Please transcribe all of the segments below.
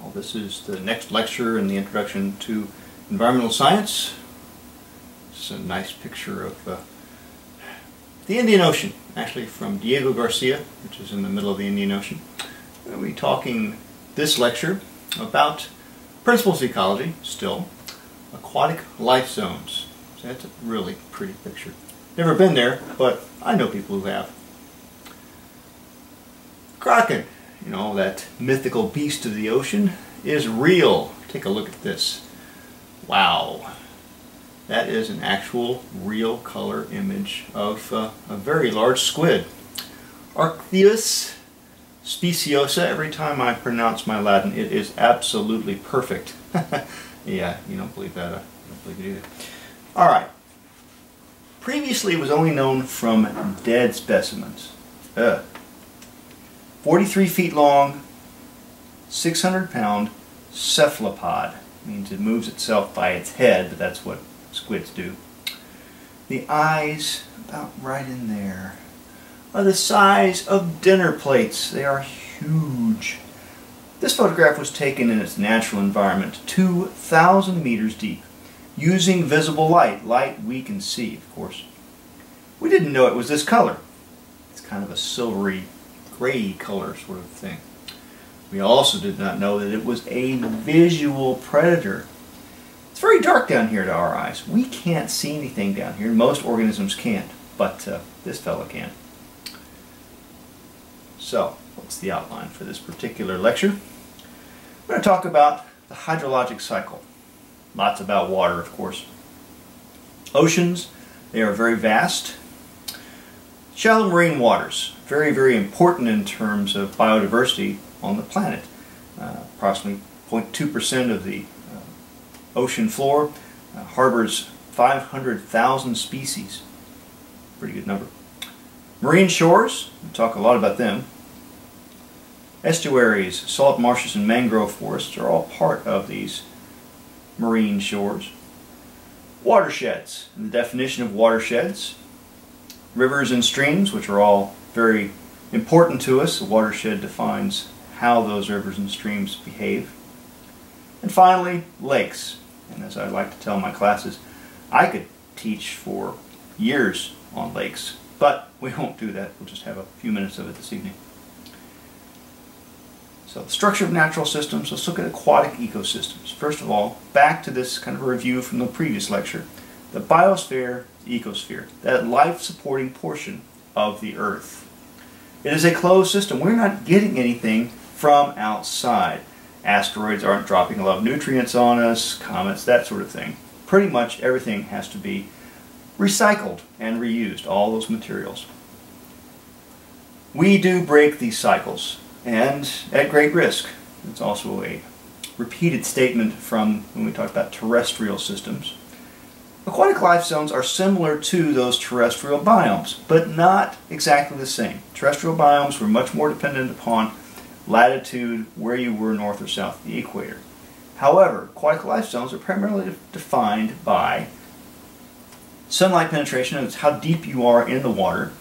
Well, this is the next lecture in the Introduction to Environmental Science. It's a nice picture of uh, the Indian Ocean, actually from Diego Garcia, which is in the middle of the Indian Ocean. We'll be talking this lecture about principles of ecology, still, aquatic life zones. So that's a really pretty picture. Never been there, but I know people who have. Kraken, you know, that mythical beast of the ocean, is real. Take a look at this. Wow. That is an actual real color image of uh, a very large squid. Arctheus speciosa, every time I pronounce my Latin, it is absolutely perfect. yeah, you don't believe that. I don't believe it either. All right. Previously, it was only known from dead specimens. Ugh. 43 feet long, 600 pound cephalopod. Means it moves itself by its head, but that's what squids do. The eyes, about right in there, are the size of dinner plates. They are huge. This photograph was taken in its natural environment, 2,000 meters deep, using visible light, light we can see, of course. We didn't know it was this color. It's kind of a silvery gray color sort of thing. We also did not know that it was a visual predator. It's very dark down here to our eyes. We can't see anything down here. Most organisms can't, but uh, this fellow can. So, what's the outline for this particular lecture? We're going to talk about the hydrologic cycle. Lots about water, of course. Oceans, they are very vast. Shallow marine waters, very, very important in terms of biodiversity on the planet. Uh, approximately 0.2% of the uh, ocean floor uh, harbors 500,000 species. Pretty good number. Marine shores, we talk a lot about them. Estuaries, salt marshes, and mangrove forests are all part of these marine shores. Watersheds, the definition of watersheds. Rivers and streams, which are all very important to us. The watershed defines how those rivers and streams behave. And finally, lakes. And as I like to tell my classes, I could teach for years on lakes, but we won't do that. We'll just have a few minutes of it this evening. So the structure of natural systems, let's look at aquatic ecosystems. First of all, back to this kind of review from the previous lecture. The biosphere, the ecosphere, that life-supporting portion of the Earth. It is a closed system. We're not getting anything from outside. Asteroids aren't dropping a lot of nutrients on us, comets, that sort of thing. Pretty much everything has to be recycled and reused, all those materials. We do break these cycles, and at great risk. It's also a repeated statement from when we talk about terrestrial systems. Aquatic life zones are similar to those terrestrial biomes, but not exactly the same. Terrestrial biomes were much more dependent upon latitude, where you were north or south of the equator. However, aquatic life zones are primarily defined by sunlight penetration, it's how deep you are in the water,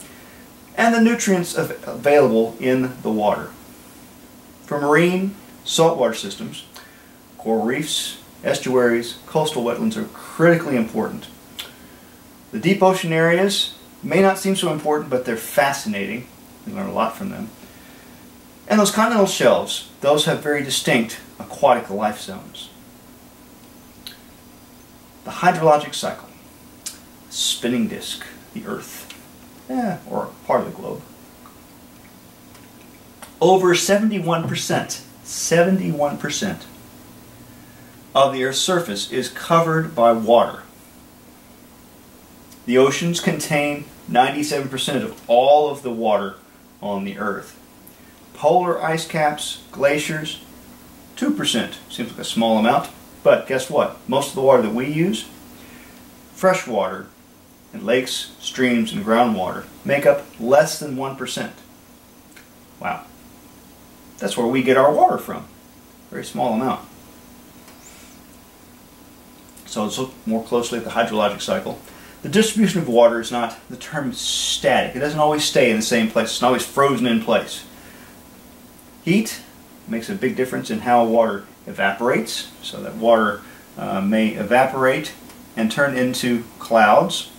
and the nutrients available in the water. For marine saltwater systems, coral reefs, estuaries, coastal wetlands are critically important. The deep ocean areas may not seem so important, but they're fascinating. We learn a lot from them. And those continental shelves, those have very distinct aquatic life zones. The hydrologic cycle, spinning disk, the Earth, eh, or part of the globe. Over 71%, 71% of the Earth's surface is covered by water. The oceans contain 97% of all of the water on the Earth. Polar ice caps, glaciers, 2%. Seems like a small amount, but guess what? Most of the water that we use, fresh water, and lakes, streams, and groundwater make up less than 1%. Wow. That's where we get our water from. Very small amount. So let's look more closely at the hydrologic cycle. The distribution of water is not, the term static. It doesn't always stay in the same place. It's not always frozen in place. Heat makes a big difference in how water evaporates. So that water uh, may evaporate and turn into clouds,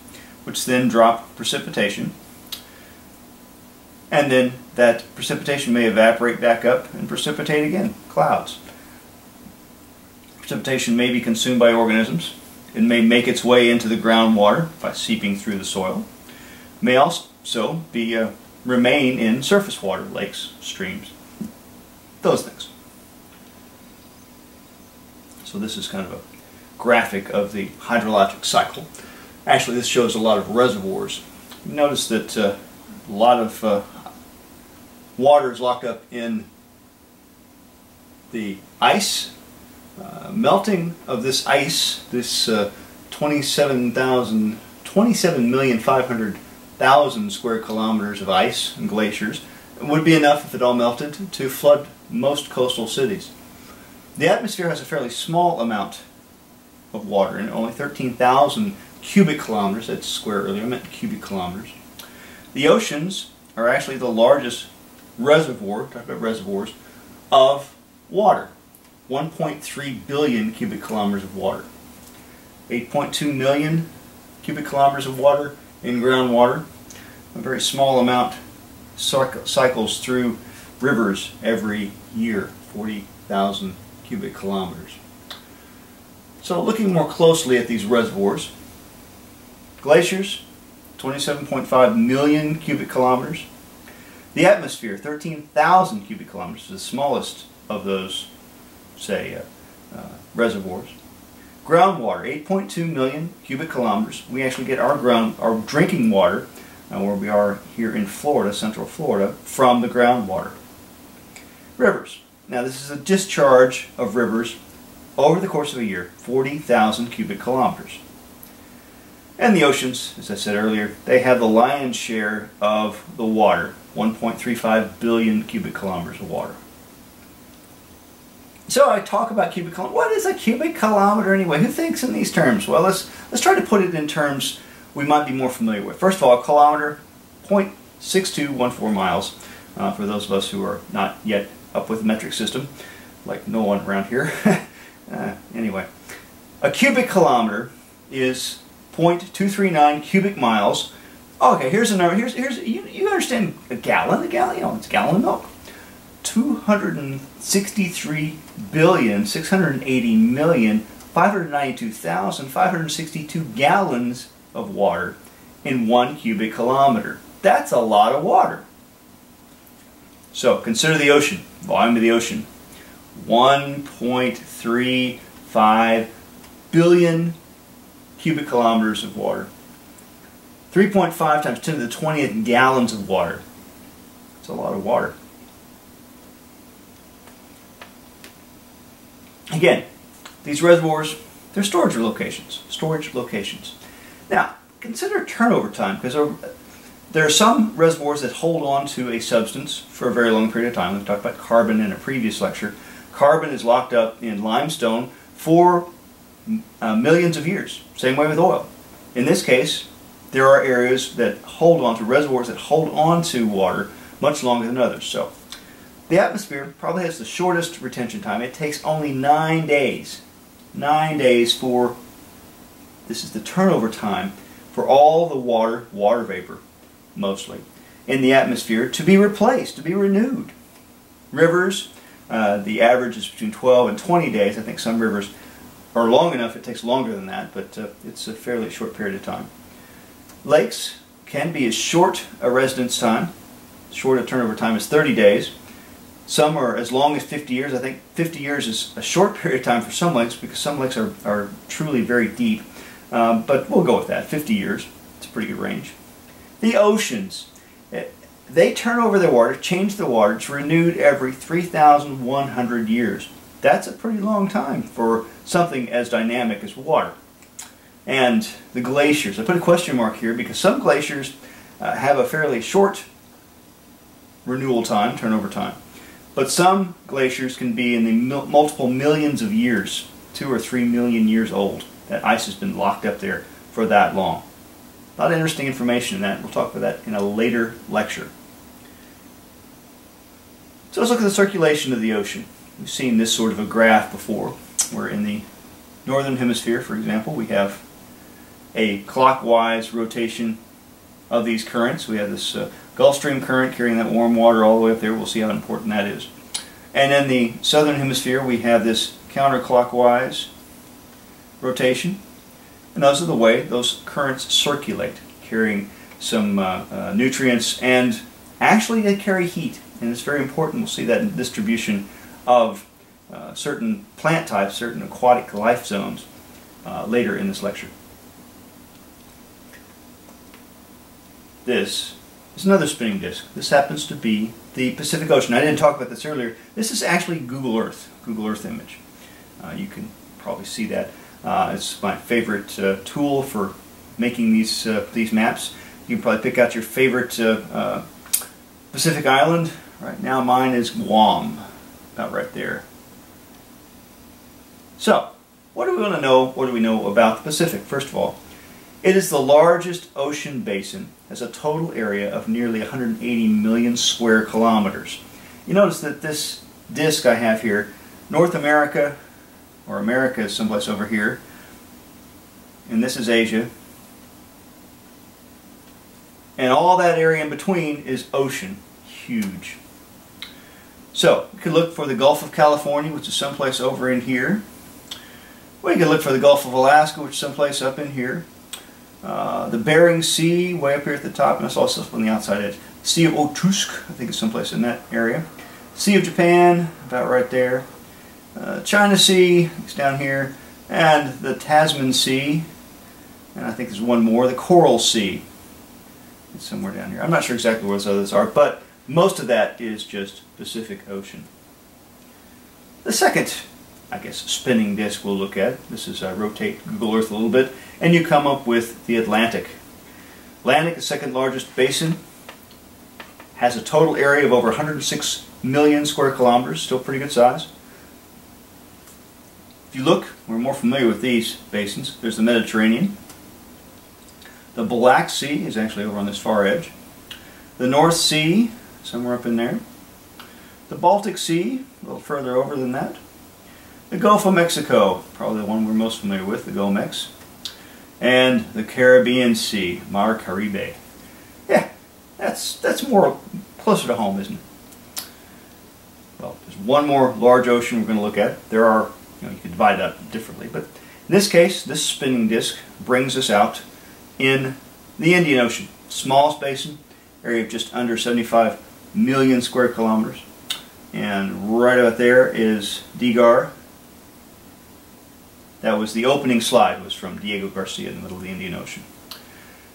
which then drop precipitation. And then that precipitation may evaporate back up and precipitate again, clouds. Precipitation may be consumed by organisms. It may make its way into the groundwater by seeping through the soil. It may also be uh, remain in surface water, lakes, streams, those things. So this is kind of a graphic of the hydrologic cycle. Actually, this shows a lot of reservoirs. Notice that uh, a lot of uh, water is locked up in the ice. Uh, melting of this ice, this uh, 27,000, 27,500,000 square kilometers of ice and glaciers would be enough if it all melted to flood most coastal cities. The atmosphere has a fairly small amount of water and only 13,000 cubic kilometers, that's square earlier, I meant cubic kilometers. The oceans are actually the largest reservoir, talk about reservoirs, of water. 1.3 billion cubic kilometers of water. 8.2 million cubic kilometers of water in groundwater. A very small amount cycles through rivers every year, 40,000 cubic kilometers. So looking more closely at these reservoirs, glaciers, 27.5 million cubic kilometers. The atmosphere, 13,000 cubic kilometers, is the smallest of those, say, uh, uh, reservoirs. Groundwater, 8.2 million cubic kilometers. We actually get our ground, our drinking water, uh, where we are here in Florida, central Florida, from the groundwater. Rivers. Now this is a discharge of rivers over the course of a year, 40,000 cubic kilometers. And the oceans, as I said earlier, they have the lion's share of the water, 1.35 billion cubic kilometers of water. So I talk about cubic kilometer. What is a cubic kilometer anyway? Who thinks in these terms? Well, let's let's try to put it in terms we might be more familiar with. First of all, a kilometer, 0.6214 miles. Uh, for those of us who are not yet up with the metric system, like no one around here. uh, anyway, a cubic kilometer is 0.239 cubic miles. Okay, here's another. Here's here's you, you understand a gallon? A gallon, you know, it's a gallon of milk. 263 billion 680 million 592,562 gallons of water in one cubic kilometer. That's a lot of water. So consider the ocean, volume of the ocean. 1.35 billion cubic kilometers of water. 3.5 times 10 to the 20th gallons of water. That's a lot of water. Again, these reservoirs, they're storage locations. Storage locations. Now, consider turnover time, because there are some reservoirs that hold on to a substance for a very long period of time. We've talked about carbon in a previous lecture. Carbon is locked up in limestone for uh, millions of years. Same way with oil. In this case, there are areas that hold on to reservoirs that hold on to water much longer than others. So the atmosphere probably has the shortest retention time. It takes only nine days. Nine days for, this is the turnover time, for all the water, water vapor mostly, in the atmosphere to be replaced, to be renewed. Rivers, uh, the average is between 12 and 20 days. I think some rivers are long enough, it takes longer than that, but uh, it's a fairly short period of time. Lakes can be as short a residence time, short a turnover time as 30 days. Some are as long as 50 years. I think 50 years is a short period of time for some lakes because some lakes are, are truly very deep. Um, but we'll go with that, 50 years. It's a pretty good range. The oceans, eh, they turn over their water, change the water. It's renewed every 3,100 years. That's a pretty long time for something as dynamic as water. And the glaciers, I put a question mark here because some glaciers uh, have a fairly short renewal time, turnover time. But some glaciers can be in the mil multiple millions of years, two or three million years old. That ice has been locked up there for that long. A lot of interesting information in that. We'll talk about that in a later lecture. So let's look at the circulation of the ocean. We've seen this sort of a graph before, where in the northern hemisphere, for example, we have a clockwise rotation of these currents. We have this uh, Gulf Stream current carrying that warm water all the way up there. We'll see how important that is. And in the southern hemisphere, we have this counterclockwise rotation. And those are the way those currents circulate, carrying some uh, uh, nutrients and actually they carry heat. And it's very important. We'll see that in distribution of uh, certain plant types, certain aquatic life zones uh, later in this lecture. This is another spinning disk. This happens to be the Pacific Ocean. I didn't talk about this earlier. This is actually Google Earth, Google Earth image. Uh, you can probably see that. Uh, it's my favorite uh, tool for making these uh, these maps. You can probably pick out your favorite uh, uh, Pacific island. Right now mine is Guam, about right there. So, what do we want to know? What do we know about the Pacific? First of all, it is the largest ocean basin, has a total area of nearly 180 million square kilometers. You notice that this disk I have here, North America, or America is someplace over here, and this is Asia, and all that area in between is ocean, huge. So, you could look for the Gulf of California, which is someplace over in here. We could look for the Gulf of Alaska, which is someplace up in here. Uh, the Bering Sea, way up here at the top, and it's also on the outside edge. Sea of Okhotsk, I think it's someplace in that area. Sea of Japan, about right there. Uh, China Sea, it's down here. And the Tasman Sea, and I think there's one more, the Coral Sea. It's somewhere down here. I'm not sure exactly where those others are, but most of that is just Pacific Ocean. The second I guess, spinning disk we'll look at. This is uh, rotate Google Earth a little bit, and you come up with the Atlantic. Atlantic, the second largest basin, has a total area of over 106 million square kilometers, still pretty good size. If you look, we're more familiar with these basins. There's the Mediterranean. The Black Sea is actually over on this far edge. The North Sea, somewhere up in there. The Baltic Sea, a little further over than that. The Gulf of Mexico, probably the one we're most familiar with, the Gomex. And the Caribbean Sea, Mar Caribe. Yeah, that's, that's more closer to home, isn't it? Well, there's one more large ocean we're going to look at. There are, you know, you can divide that differently, but in this case, this spinning disk brings us out in the Indian Ocean. Smallest basin, area of just under 75 million square kilometers. And right about there is Digar, that was the opening slide was from Diego Garcia in the middle of the Indian Ocean.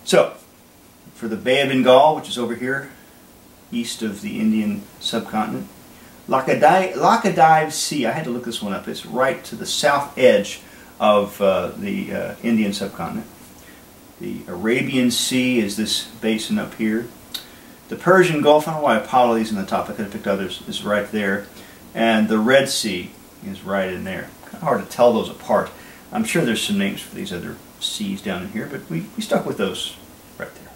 So, for the Bay of Bengal, which is over here, east of the Indian subcontinent, Lakshadweep Sea, I had to look this one up, it's right to the south edge of uh, the uh, Indian subcontinent. The Arabian Sea is this basin up here. The Persian Gulf, I don't know why I piled these in the top, I could have picked others, is right there. And the Red Sea is right in there hard to tell those apart. I'm sure there's some names for these other seas down in here, but we, we stuck with those right there.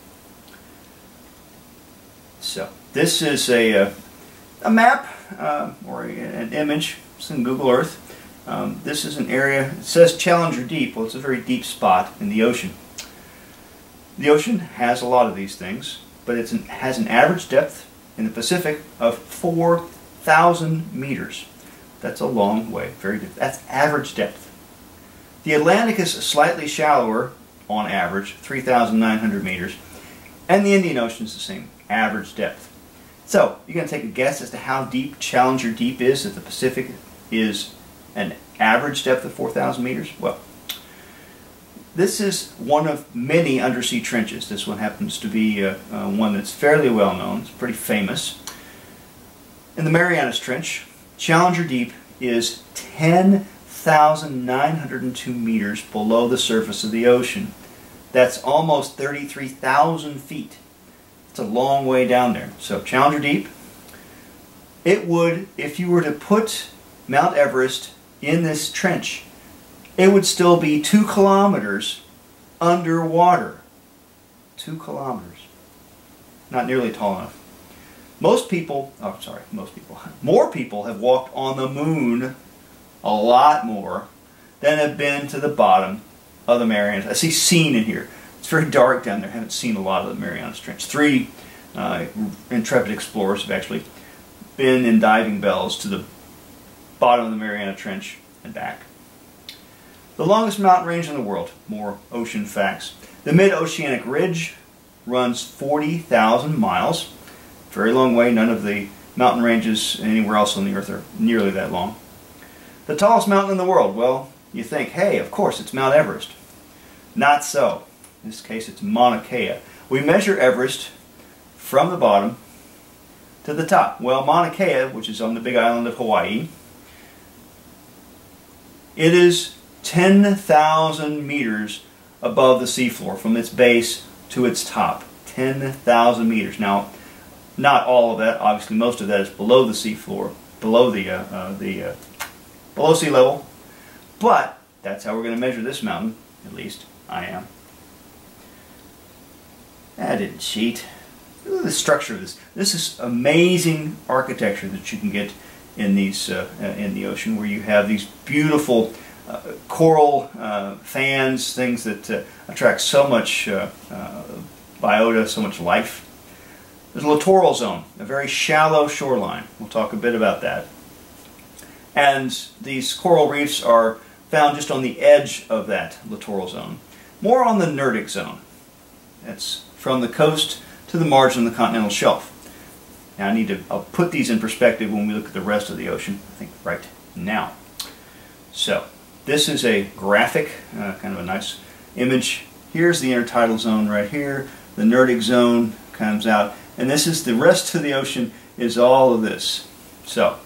So this is a, a, uh, a map uh, or a, an image. It's in Google Earth. Um, this is an area, it says Challenger Deep. Well, it's a very deep spot in the ocean. The ocean has a lot of these things, but it has an average depth in the Pacific of 4,000 meters. That's a long way, very deep. That's average depth. The Atlantic is slightly shallower on average, 3,900 meters, and the Indian Ocean is the same, average depth. So, you're going to take a guess as to how deep Challenger Deep is, if the Pacific is an average depth of 4,000 meters? Well, this is one of many undersea trenches. This one happens to be uh, uh, one that's fairly well known. It's pretty famous. In the Marianas Trench, Challenger Deep is 10,902 meters below the surface of the ocean. That's almost 33,000 feet. It's a long way down there. So Challenger Deep, it would, if you were to put Mount Everest in this trench, it would still be two kilometers underwater. Two kilometers. Not nearly tall enough. Most people, oh sorry, most people, more people have walked on the moon a lot more than have been to the bottom of the Marianas. I see seen in here. It's very dark down there. I haven't seen a lot of the Marianas Trench. Three uh, intrepid explorers have actually been in diving bells to the bottom of the Mariana Trench and back. The longest mountain range in the world, more ocean facts. The mid-oceanic ridge runs 40,000 miles. Very long way. None of the mountain ranges anywhere else on the earth are nearly that long. The tallest mountain in the world, well, you think, hey, of course, it's Mount Everest. Not so. In this case, it's Mauna Kea. We measure Everest from the bottom to the top. Well, Mauna Kea, which is on the big island of Hawaii, it is 10,000 meters above the seafloor from its base to its top. 10,000 meters. Now, not all of that. Obviously, most of that is below the seafloor, below the uh, uh, the uh, below sea level. But that's how we're going to measure this mountain. At least I am. I didn't cheat. Look at the structure of this. This is amazing architecture that you can get in these uh, uh, in the ocean, where you have these beautiful uh, coral uh, fans, things that uh, attract so much biota, so much life. There's a littoral zone, a very shallow shoreline. We'll talk a bit about that. And these coral reefs are found just on the edge of that littoral zone. More on the Neritic zone. That's from the coast to the margin of the continental shelf. Now I need to I'll put these in perspective when we look at the rest of the ocean, I think right now. So, this is a graphic, uh, kind of a nice image. Here's the intertidal zone right here. The Neritic zone comes out. And this is the rest of the ocean is all of this. So,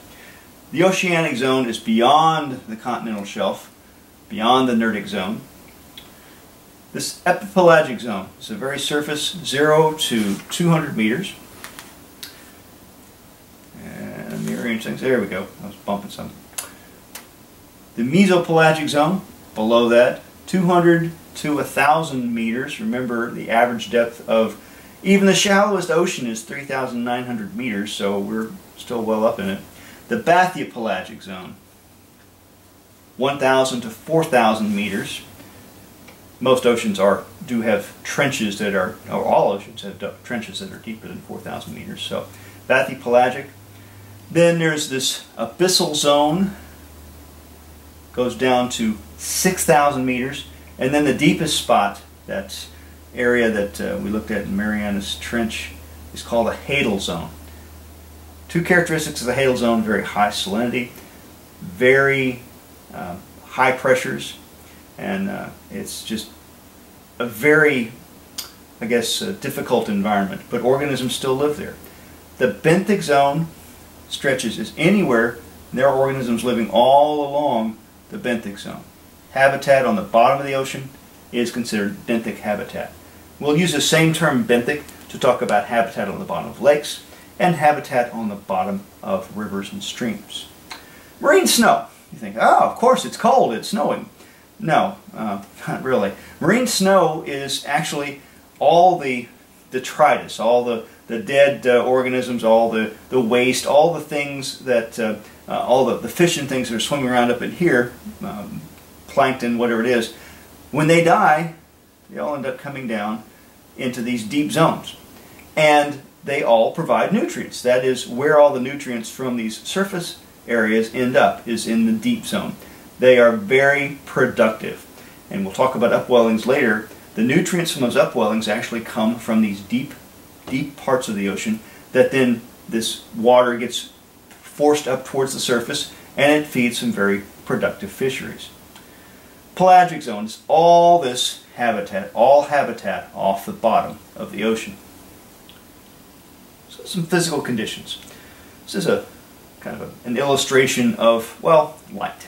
the oceanic zone is beyond the continental shelf, beyond the Neritic zone. This epipelagic zone is the very surface, 0 to 200 meters. And mirroring things, there we go, I was bumping something. The mesopelagic zone, below that, 200 to 1,000 meters. Remember, the average depth of even the shallowest ocean is 3,900 meters, so we're still well up in it. The bathypelagic zone, 1,000 to 4,000 meters. Most oceans are do have trenches that are, or all oceans have trenches that are deeper than 4,000 meters. So bathypelagic. Then there's this abyssal zone, goes down to 6,000 meters. And then the deepest spot, that area that uh, we looked at in Marianas Trench, is called a hadal zone. Two characteristics of the hadal zone, very high salinity, very uh, high pressures, and uh, it's just a very, I guess, uh, difficult environment, but organisms still live there. The benthic zone stretches as anywhere, there are organisms living all along the benthic zone. Habitat on the bottom of the ocean is considered benthic habitat. We'll use the same term benthic to talk about habitat on the bottom of lakes, and habitat on the bottom of rivers and streams. Marine snow. You think, oh, of course, it's cold, it's snowing. No, uh, not really. Marine snow is actually all the detritus, all the, the dead uh, organisms, all the, the waste, all the things that, uh, uh all the, the fish and things that are swimming around up in here, um, plankton, whatever it is, when they die, they all end up coming down into these deep zones. And they all provide nutrients. That is where all the nutrients from these surface areas end up, is in the deep zone. They are very productive. And we'll talk about upwellings later. The nutrients from those upwellings actually come from these deep, deep parts of the ocean that then this water gets forced up towards the surface and it feeds some very productive fisheries. Pelagic zones, all this habitat, all habitat off the bottom of the ocean So some physical conditions. This is a kind of a, an illustration of, well, light.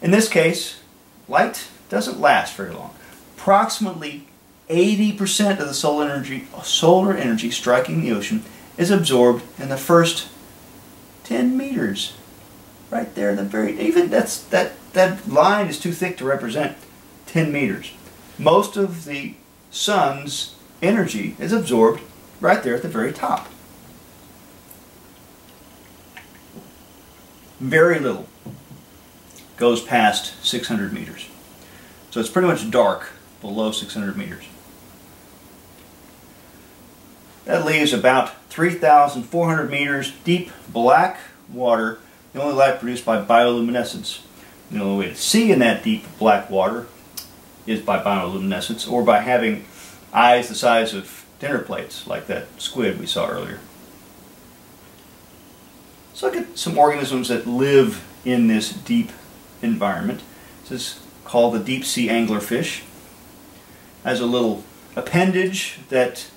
In this case, light doesn't last very long. Approximately 80% of the solar energy, solar energy striking the ocean is absorbed in the first 10 meters. Right there, the very, even that's, that, that line is too thick to represent 10 meters most of the sun's energy is absorbed right there at the very top. Very little goes past 600 meters. So it's pretty much dark below 600 meters. That leaves about 3,400 meters deep black water, the only light produced by bioluminescence. The only way to see in that deep black water is by bioluminescence or by having eyes the size of dinner plates like that squid we saw earlier. Let's look at some organisms that live in this deep environment. This is called the deep sea anglerfish. Has a little appendage that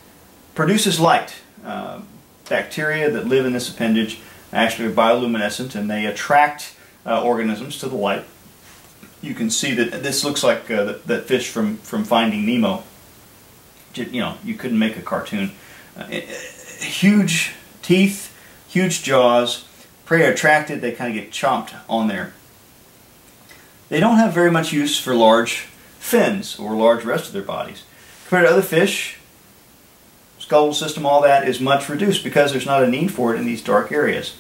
produces light. Uh, bacteria that live in this appendage actually are bioluminescent and they attract uh, organisms to the light. You can see that this looks like uh, that, that, fish from, from Finding Nemo. You know, you couldn't make a cartoon. Uh, huge teeth, huge jaws, prey attracted, they kind of get chomped on there. They don't have very much use for large fins or large rest of their bodies. Compared to other fish, skull system, all that is much reduced because there's not a need for it in these dark areas.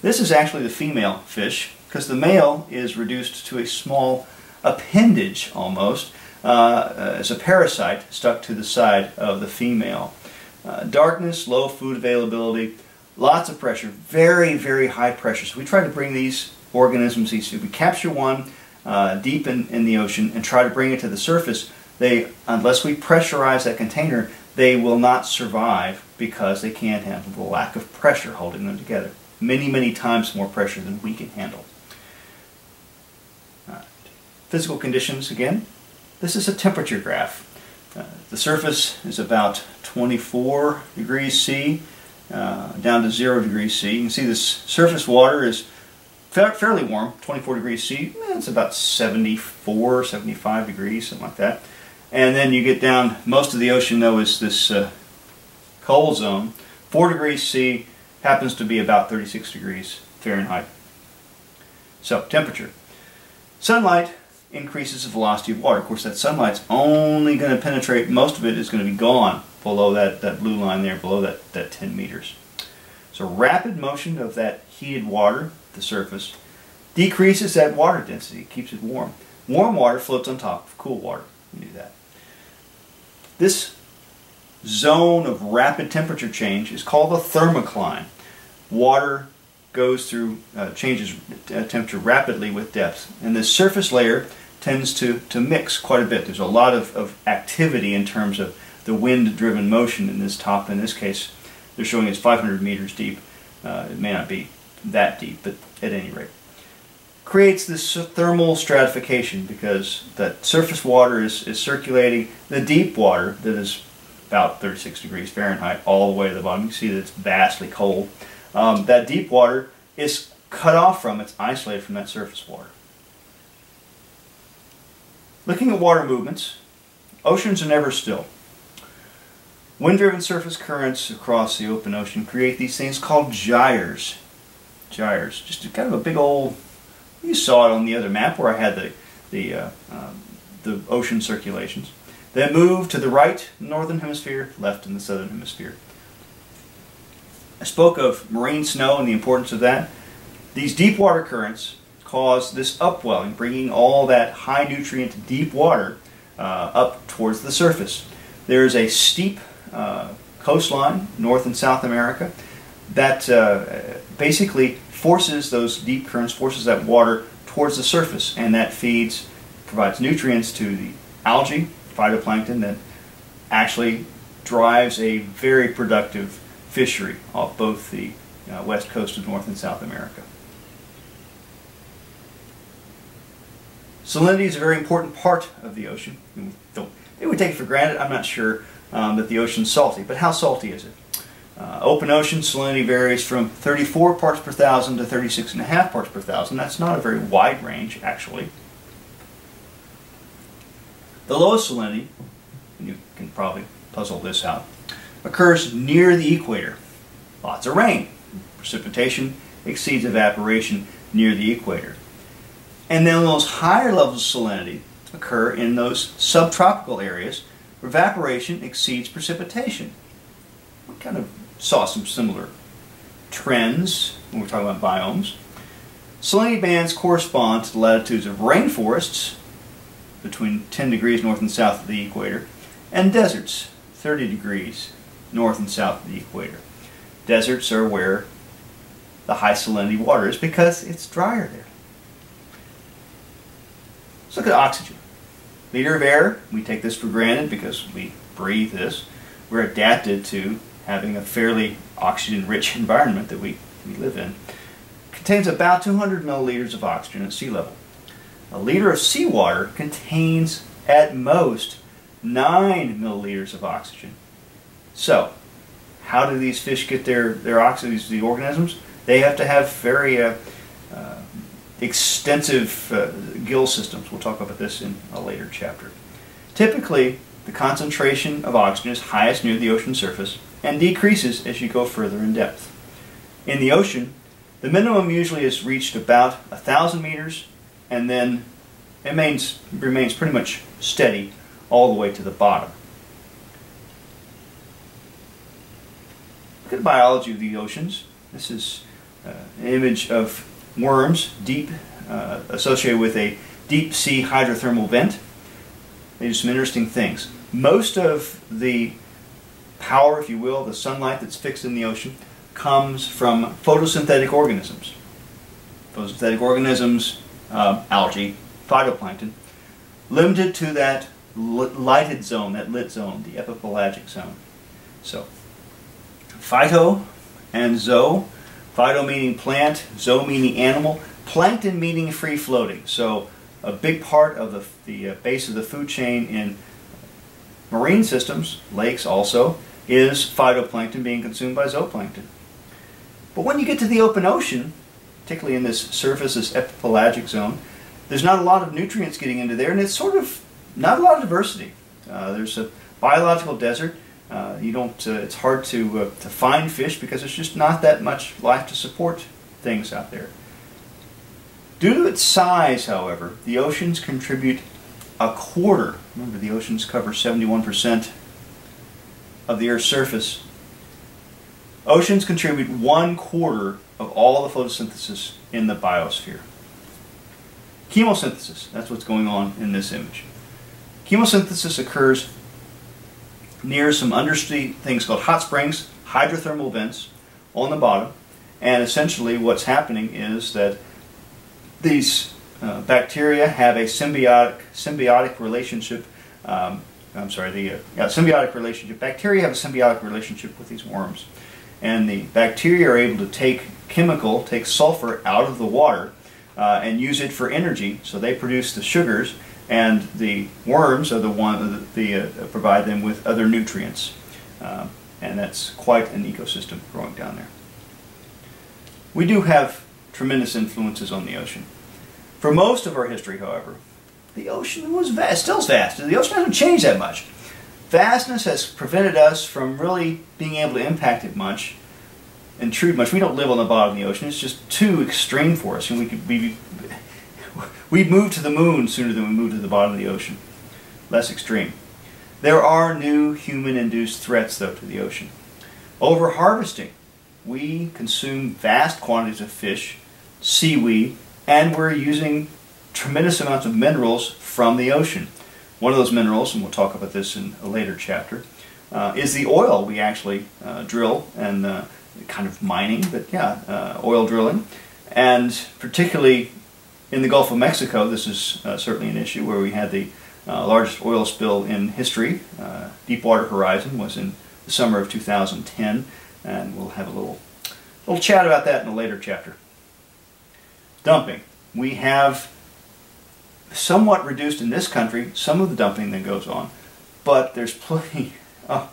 This is actually the female fish because the male is reduced to a small appendage almost uh, as a parasite stuck to the side of the female. Uh, darkness, low food availability, lots of pressure, very, very high pressure. So we try to bring these organisms, these, we capture one uh, deep in, in the ocean and try to bring it to the surface, they, unless we pressurize that container, they will not survive because they can't handle the lack of pressure holding them together. Many, many times more pressure than we can handle. Right. Physical conditions again. This is a temperature graph. Uh, the surface is about 24 degrees C uh, down to 0 degrees C. You can see this surface water is fa fairly warm, 24 degrees C. Eh, it's about 74, 75 degrees, something like that. And then you get down, most of the ocean though is this uh, cold zone. 4 degrees C happens to be about 36 degrees Fahrenheit. So, temperature. Sunlight increases the velocity of water. Of course, that sunlight's only going to penetrate, most of it is going to be gone below that, that blue line there, below that, that 10 meters. So rapid motion of that heated water, the surface, decreases that water density, keeps it warm. Warm water floats on top of cool water. You do that. This zone of rapid temperature change is called a thermocline. Water goes through, uh, changes uh, temperature rapidly with depth. And the surface layer tends to, to mix quite a bit. There's a lot of, of activity in terms of the wind-driven motion in this top. In this case, they're showing it's 500 meters deep. Uh, it may not be that deep, but at any rate creates this thermal stratification because that surface water is, is circulating the deep water that is about 36 degrees Fahrenheit all the way to the bottom. You can see that it's vastly cold. Um, that deep water is cut off from, it's isolated from that surface water. Looking at water movements, oceans are never still. Wind-driven surface currents across the open ocean create these things called gyres. Gyres, just kind of a big old you saw it on the other map where I had the, the, uh, um, the ocean circulations. They move to the right northern hemisphere, left in the southern hemisphere. I spoke of marine snow and the importance of that. These deep water currents cause this upwelling, bringing all that high nutrient deep water uh, up towards the surface. There is a steep uh, coastline, North and South America, that uh, basically forces those deep currents, forces that water towards the surface, and that feeds, provides nutrients to the algae, phytoplankton, that actually drives a very productive fishery off both the uh, west coast of North and South America. Salinity is a very important part of the ocean. Maybe we take it for granted, I'm not sure um, that the ocean's salty, but how salty is it? Uh, open ocean salinity varies from 34 parts per thousand to 36.5 parts per thousand. That's not a very wide range, actually. The lowest salinity, and you can probably puzzle this out, occurs near the equator. Lots of rain. Precipitation exceeds evaporation near the equator. And then those higher levels of salinity occur in those subtropical areas where evaporation exceeds precipitation. What kind of saw some similar trends when we're talking about biomes. Salinity bands correspond to the latitudes of rainforests, between 10 degrees north and south of the equator, and deserts, 30 degrees north and south of the equator. Deserts are where the high salinity water is because it's drier there. Let's look at oxygen. Liter of air, we take this for granted because we breathe this. We're adapted to having a fairly oxygen-rich environment that we, we live in. Contains about 200 milliliters of oxygen at sea level. A liter of seawater contains at most 9 milliliters of oxygen. So, how do these fish get their, their oxygen, to the organisms? They have to have very uh, uh, extensive uh, gill systems. We'll talk about this in a later chapter. Typically, the concentration of oxygen is highest near the ocean surface and decreases as you go further in depth. In the ocean, the minimum usually is reached about 1,000 meters and then it remains, remains pretty much steady all the way to the bottom. Look at the biology of the oceans. This is uh, an image of worms deep uh, associated with a deep sea hydrothermal vent. They do some interesting things. Most of the power, if you will, the sunlight that's fixed in the ocean, comes from photosynthetic organisms. Photosynthetic organisms, uh, algae, phytoplankton, limited to that lighted zone, that lit zone, the epipelagic zone. So, phyto and zo, phyto meaning plant, zo meaning animal, plankton meaning free floating. So, a big part of the, the uh, base of the food chain in marine systems, lakes also, is phytoplankton being consumed by zooplankton. But when you get to the open ocean, particularly in this surface, this epipelagic zone, there's not a lot of nutrients getting into there, and it's sort of not a lot of diversity. Uh, there's a biological desert. Uh, you don't. Uh, it's hard to uh, to find fish because there's just not that much life to support things out there. Due to its size, however, the oceans contribute a quarter. Remember, the oceans cover 71% of the Earth's surface. Oceans contribute one quarter of all the photosynthesis in the biosphere. Chemosynthesis, that's what's going on in this image. Chemosynthesis occurs near some undersea things called hot springs, hydrothermal vents on the bottom, and essentially what's happening is that these uh, bacteria have a symbiotic symbiotic relationship. Um, I'm sorry, the uh, yeah, symbiotic relationship. Bacteria have a symbiotic relationship with these worms, and the bacteria are able to take chemical, take sulfur out of the water, uh, and use it for energy. So they produce the sugars, and the worms are the one that the, uh, provide them with other nutrients, uh, and that's quite an ecosystem growing down there. We do have tremendous influences on the ocean. For most of our history, however, the ocean was vast, still vast. The ocean hasn't changed that much. Vastness has prevented us from really being able to impact it much, intrude much. We don't live on the bottom of the ocean. It's just too extreme for us, and we could we we move to the moon sooner than we move to the bottom of the ocean. Less extreme. There are new human-induced threats, though, to the ocean. Overharvesting. We consume vast quantities of fish, seaweed, and we're using tremendous amounts of minerals from the ocean. One of those minerals, and we'll talk about this in a later chapter, uh, is the oil we actually uh, drill and uh, kind of mining, but yeah, uh, oil drilling. And particularly in the Gulf of Mexico, this is uh, certainly an issue where we had the uh, largest oil spill in history. Deepwater Horizon was in the summer of 2010, and we'll have a little, little chat about that in a later chapter. Dumping. We have somewhat reduced in this country some of the dumping that goes on, but there's plenty, uh,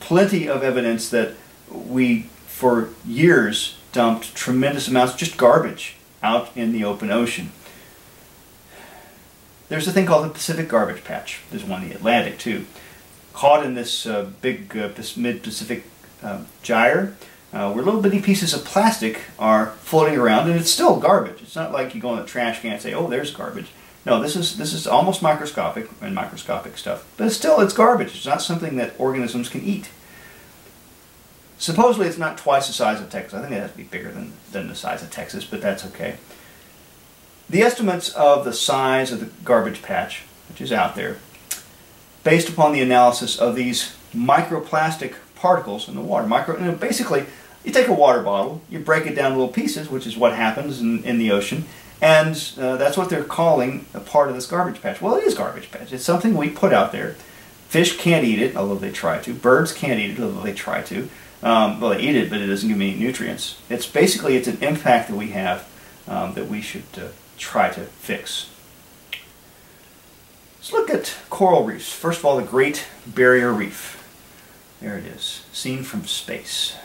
plenty of evidence that we, for years, dumped tremendous amounts of just garbage out in the open ocean. There's a thing called the Pacific Garbage Patch. There's one in the Atlantic too. Caught in this uh, big uh, mid-Pacific uh, gyre, uh, where little bitty pieces of plastic are floating around, and it's still garbage. It's not like you go in the trash can and say, "Oh, there's garbage." No, this is this is almost microscopic and microscopic stuff, but still, it's garbage. It's not something that organisms can eat. Supposedly, it's not twice the size of Texas. I think it has to be bigger than than the size of Texas, but that's okay. The estimates of the size of the garbage patch, which is out there, based upon the analysis of these microplastic particles in the water. Micro, you know, basically, you take a water bottle, you break it down little pieces, which is what happens in, in the ocean, and uh, that's what they're calling a part of this garbage patch. Well, it is garbage patch. It's something we put out there. Fish can't eat it, although they try to. Birds can't eat it, although they try to. Um, well, they eat it, but it doesn't give me any nutrients. It's basically it's an impact that we have um, that we should uh, try to fix. Let's look at coral reefs. First of all, the Great Barrier Reef. There it is, seen from space.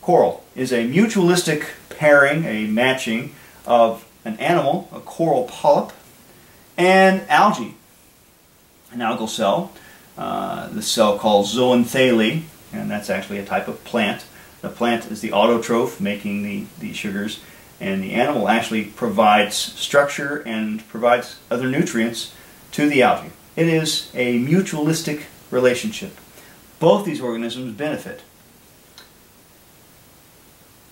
Coral is a mutualistic pairing, a matching of an animal, a coral polyp, and algae, an algal cell. Uh, the cell called zooxanthellae, and that's actually a type of plant. The plant is the autotroph, making the, the sugars, and the animal actually provides structure and provides other nutrients to the algae. It is a mutualistic relationship. Both these organisms benefit.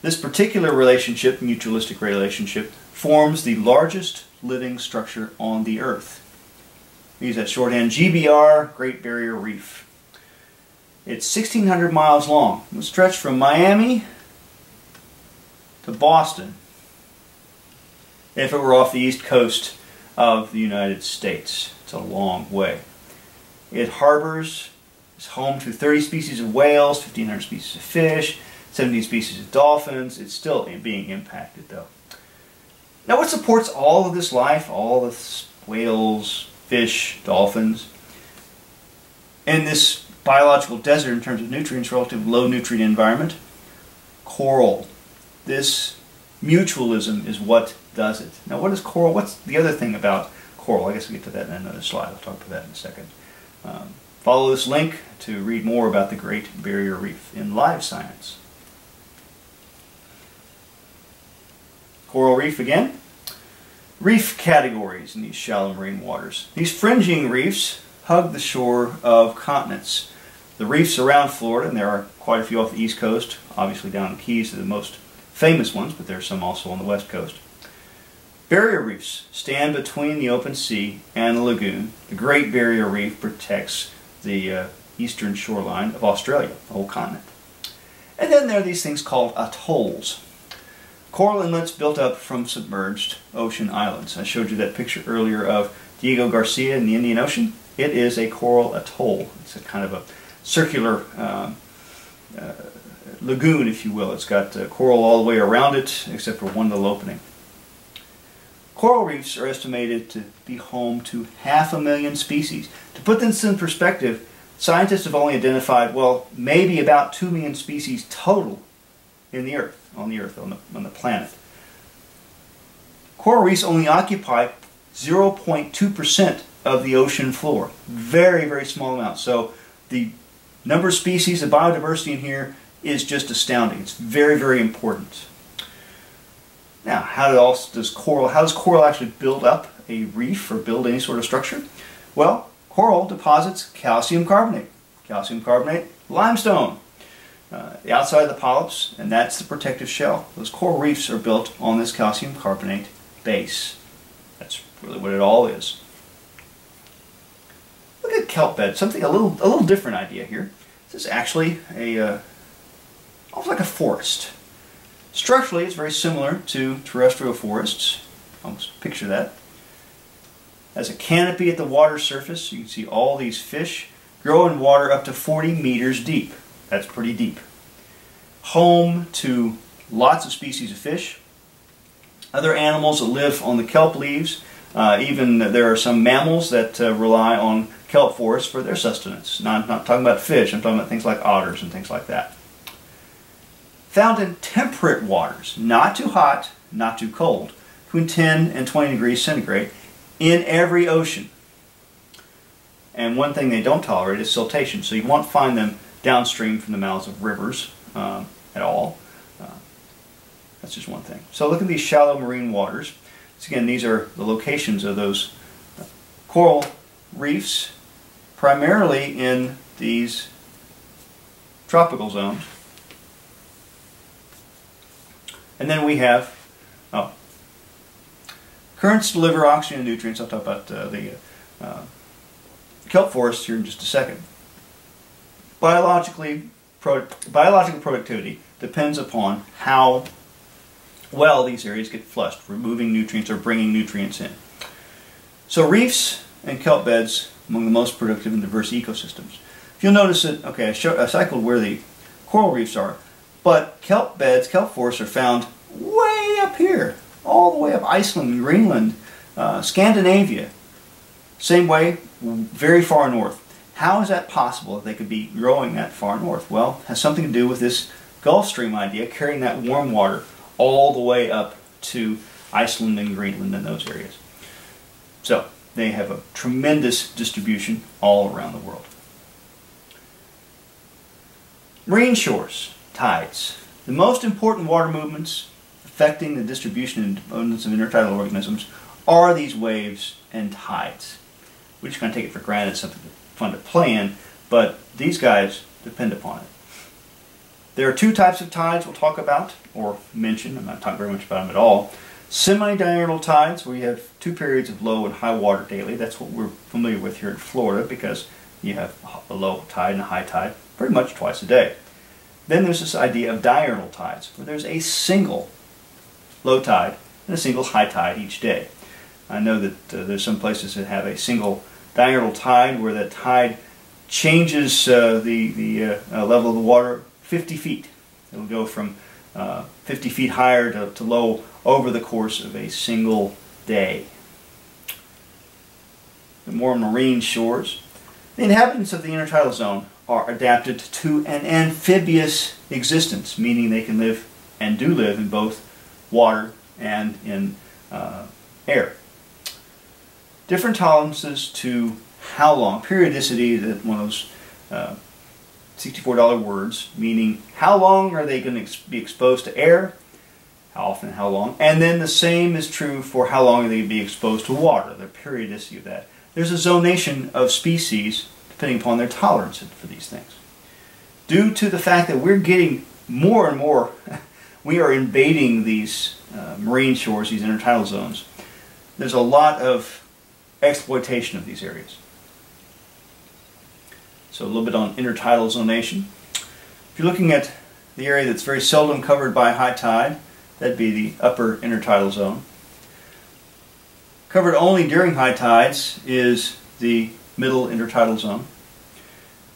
This particular relationship, mutualistic relationship, forms the largest living structure on the Earth. We use that shorthand GBR, Great Barrier Reef. It's 1,600 miles long. It stretched from Miami to Boston if it were off the east coast of the United States. It's a long way. It harbors, is home to 30 species of whales, 1,500 species of fish, 17 species of dolphins. It's still being impacted though. Now what supports all of this life, all the whales, fish, dolphins, in this biological desert in terms of nutrients, relative low nutrient environment? Coral. This mutualism is what does it. Now what is coral? What's the other thing about coral? I guess we'll get to that in another slide. I'll talk about that in a second. Um, follow this link to read more about the Great Barrier Reef in Live Science. Coral reef again. Reef categories in these shallow marine waters. These fringing reefs hug the shore of continents. The reefs around Florida, and there are quite a few off the east coast, obviously down the Keys are the most famous ones, but there are some also on the west coast. Barrier reefs stand between the open sea and the lagoon. The Great Barrier Reef protects the uh, eastern shoreline of Australia, the whole continent. And then there are these things called atolls. Coral inlets built up from submerged ocean islands. I showed you that picture earlier of Diego Garcia in the Indian Ocean. It is a coral atoll. It's a kind of a circular um, uh, lagoon, if you will. It's got uh, coral all the way around it, except for one little opening. Coral reefs are estimated to be home to half a million species. To put this in perspective, scientists have only identified, well, maybe about 2 million species total in the Earth, on the Earth, on the, on the planet. Coral reefs only occupy 0.2% of the ocean floor. Very, very small amount. So the number of species, the biodiversity in here is just astounding. It's very, very important. Now, how does coral, how does coral actually build up a reef or build any sort of structure? Well, coral deposits calcium carbonate. Calcium carbonate, limestone. Uh, the outside of the polyps, and that's the protective shell. Those coral reefs are built on this calcium carbonate base. That's really what it all is. Look at kelp bed, something a little a little different idea here. This is actually a uh, almost like a forest. Structurally, it's very similar to terrestrial forests. Almost picture that. As a canopy at the water surface. You can see all these fish grow in water up to 40 meters deep. That's pretty deep. Home to lots of species of fish. Other animals that live on the kelp leaves. Uh, even there are some mammals that uh, rely on kelp forests for their sustenance. Not, not talking about fish, I'm talking about things like otters and things like that found in temperate waters, not too hot, not too cold, between 10 and 20 degrees centigrade in every ocean. And one thing they don't tolerate is siltation, so you won't find them downstream from the mouths of rivers um, at all. Uh, that's just one thing. So look at these shallow marine waters. So again, these are the locations of those coral reefs, primarily in these tropical zones. And then we have, oh, Currents deliver oxygen and nutrients. I'll talk about uh, the uh, kelp forests here in just a second. Biologically, pro biological productivity depends upon how well these areas get flushed, removing nutrients or bringing nutrients in. So reefs and kelp beds among the most productive and diverse ecosystems. If you'll notice that, okay, I, show, I cycled where the coral reefs are, but kelp beds, kelp forests are found way up here, all the way up Iceland, Greenland, uh, Scandinavia. Same way, very far north. How is that possible that they could be growing that far north? Well, it has something to do with this Gulf Stream idea, carrying that warm water all the way up to Iceland and Greenland and those areas. So, they have a tremendous distribution all around the world. Marine shores, tides. The most important water movements affecting the distribution and abundance of intertidal organisms are these waves and tides. We're just kind of take it for granted something fun to play in, but these guys depend upon it. There are two types of tides we'll talk about, or mention, I'm not talking very much about them at all. Semi-diurnal tides, where you have two periods of low and high water daily. That's what we're familiar with here in Florida because you have a low tide and a high tide pretty much twice a day. Then there's this idea of diurnal tides, where there's a single low tide and a single high tide each day. I know that uh, there's some places that have a single diurnal tide where that tide changes uh, the, the uh, uh level of the water 50 feet. It'll go from uh, 50 feet higher to, to low over the course of a single day. The more marine shores. The inhabitants of the intertidal zone are adapted to an amphibious existence, meaning they can live and do live in both water and in uh, air. Different tolerances to how long, periodicity is one of those uh, $64 words, meaning how long are they going to be exposed to air, how often how long, and then the same is true for how long are they going to be exposed to water, the periodicity of that. There's a zonation of species depending upon their tolerance for these things. Due to the fact that we're getting more and more, we are invading these uh, marine shores, these intertidal zones, there's a lot of exploitation of these areas. So a little bit on intertidal zonation. If you're looking at the area that's very seldom covered by high tide, that'd be the upper intertidal zone. Covered only during high tides is the middle intertidal zone.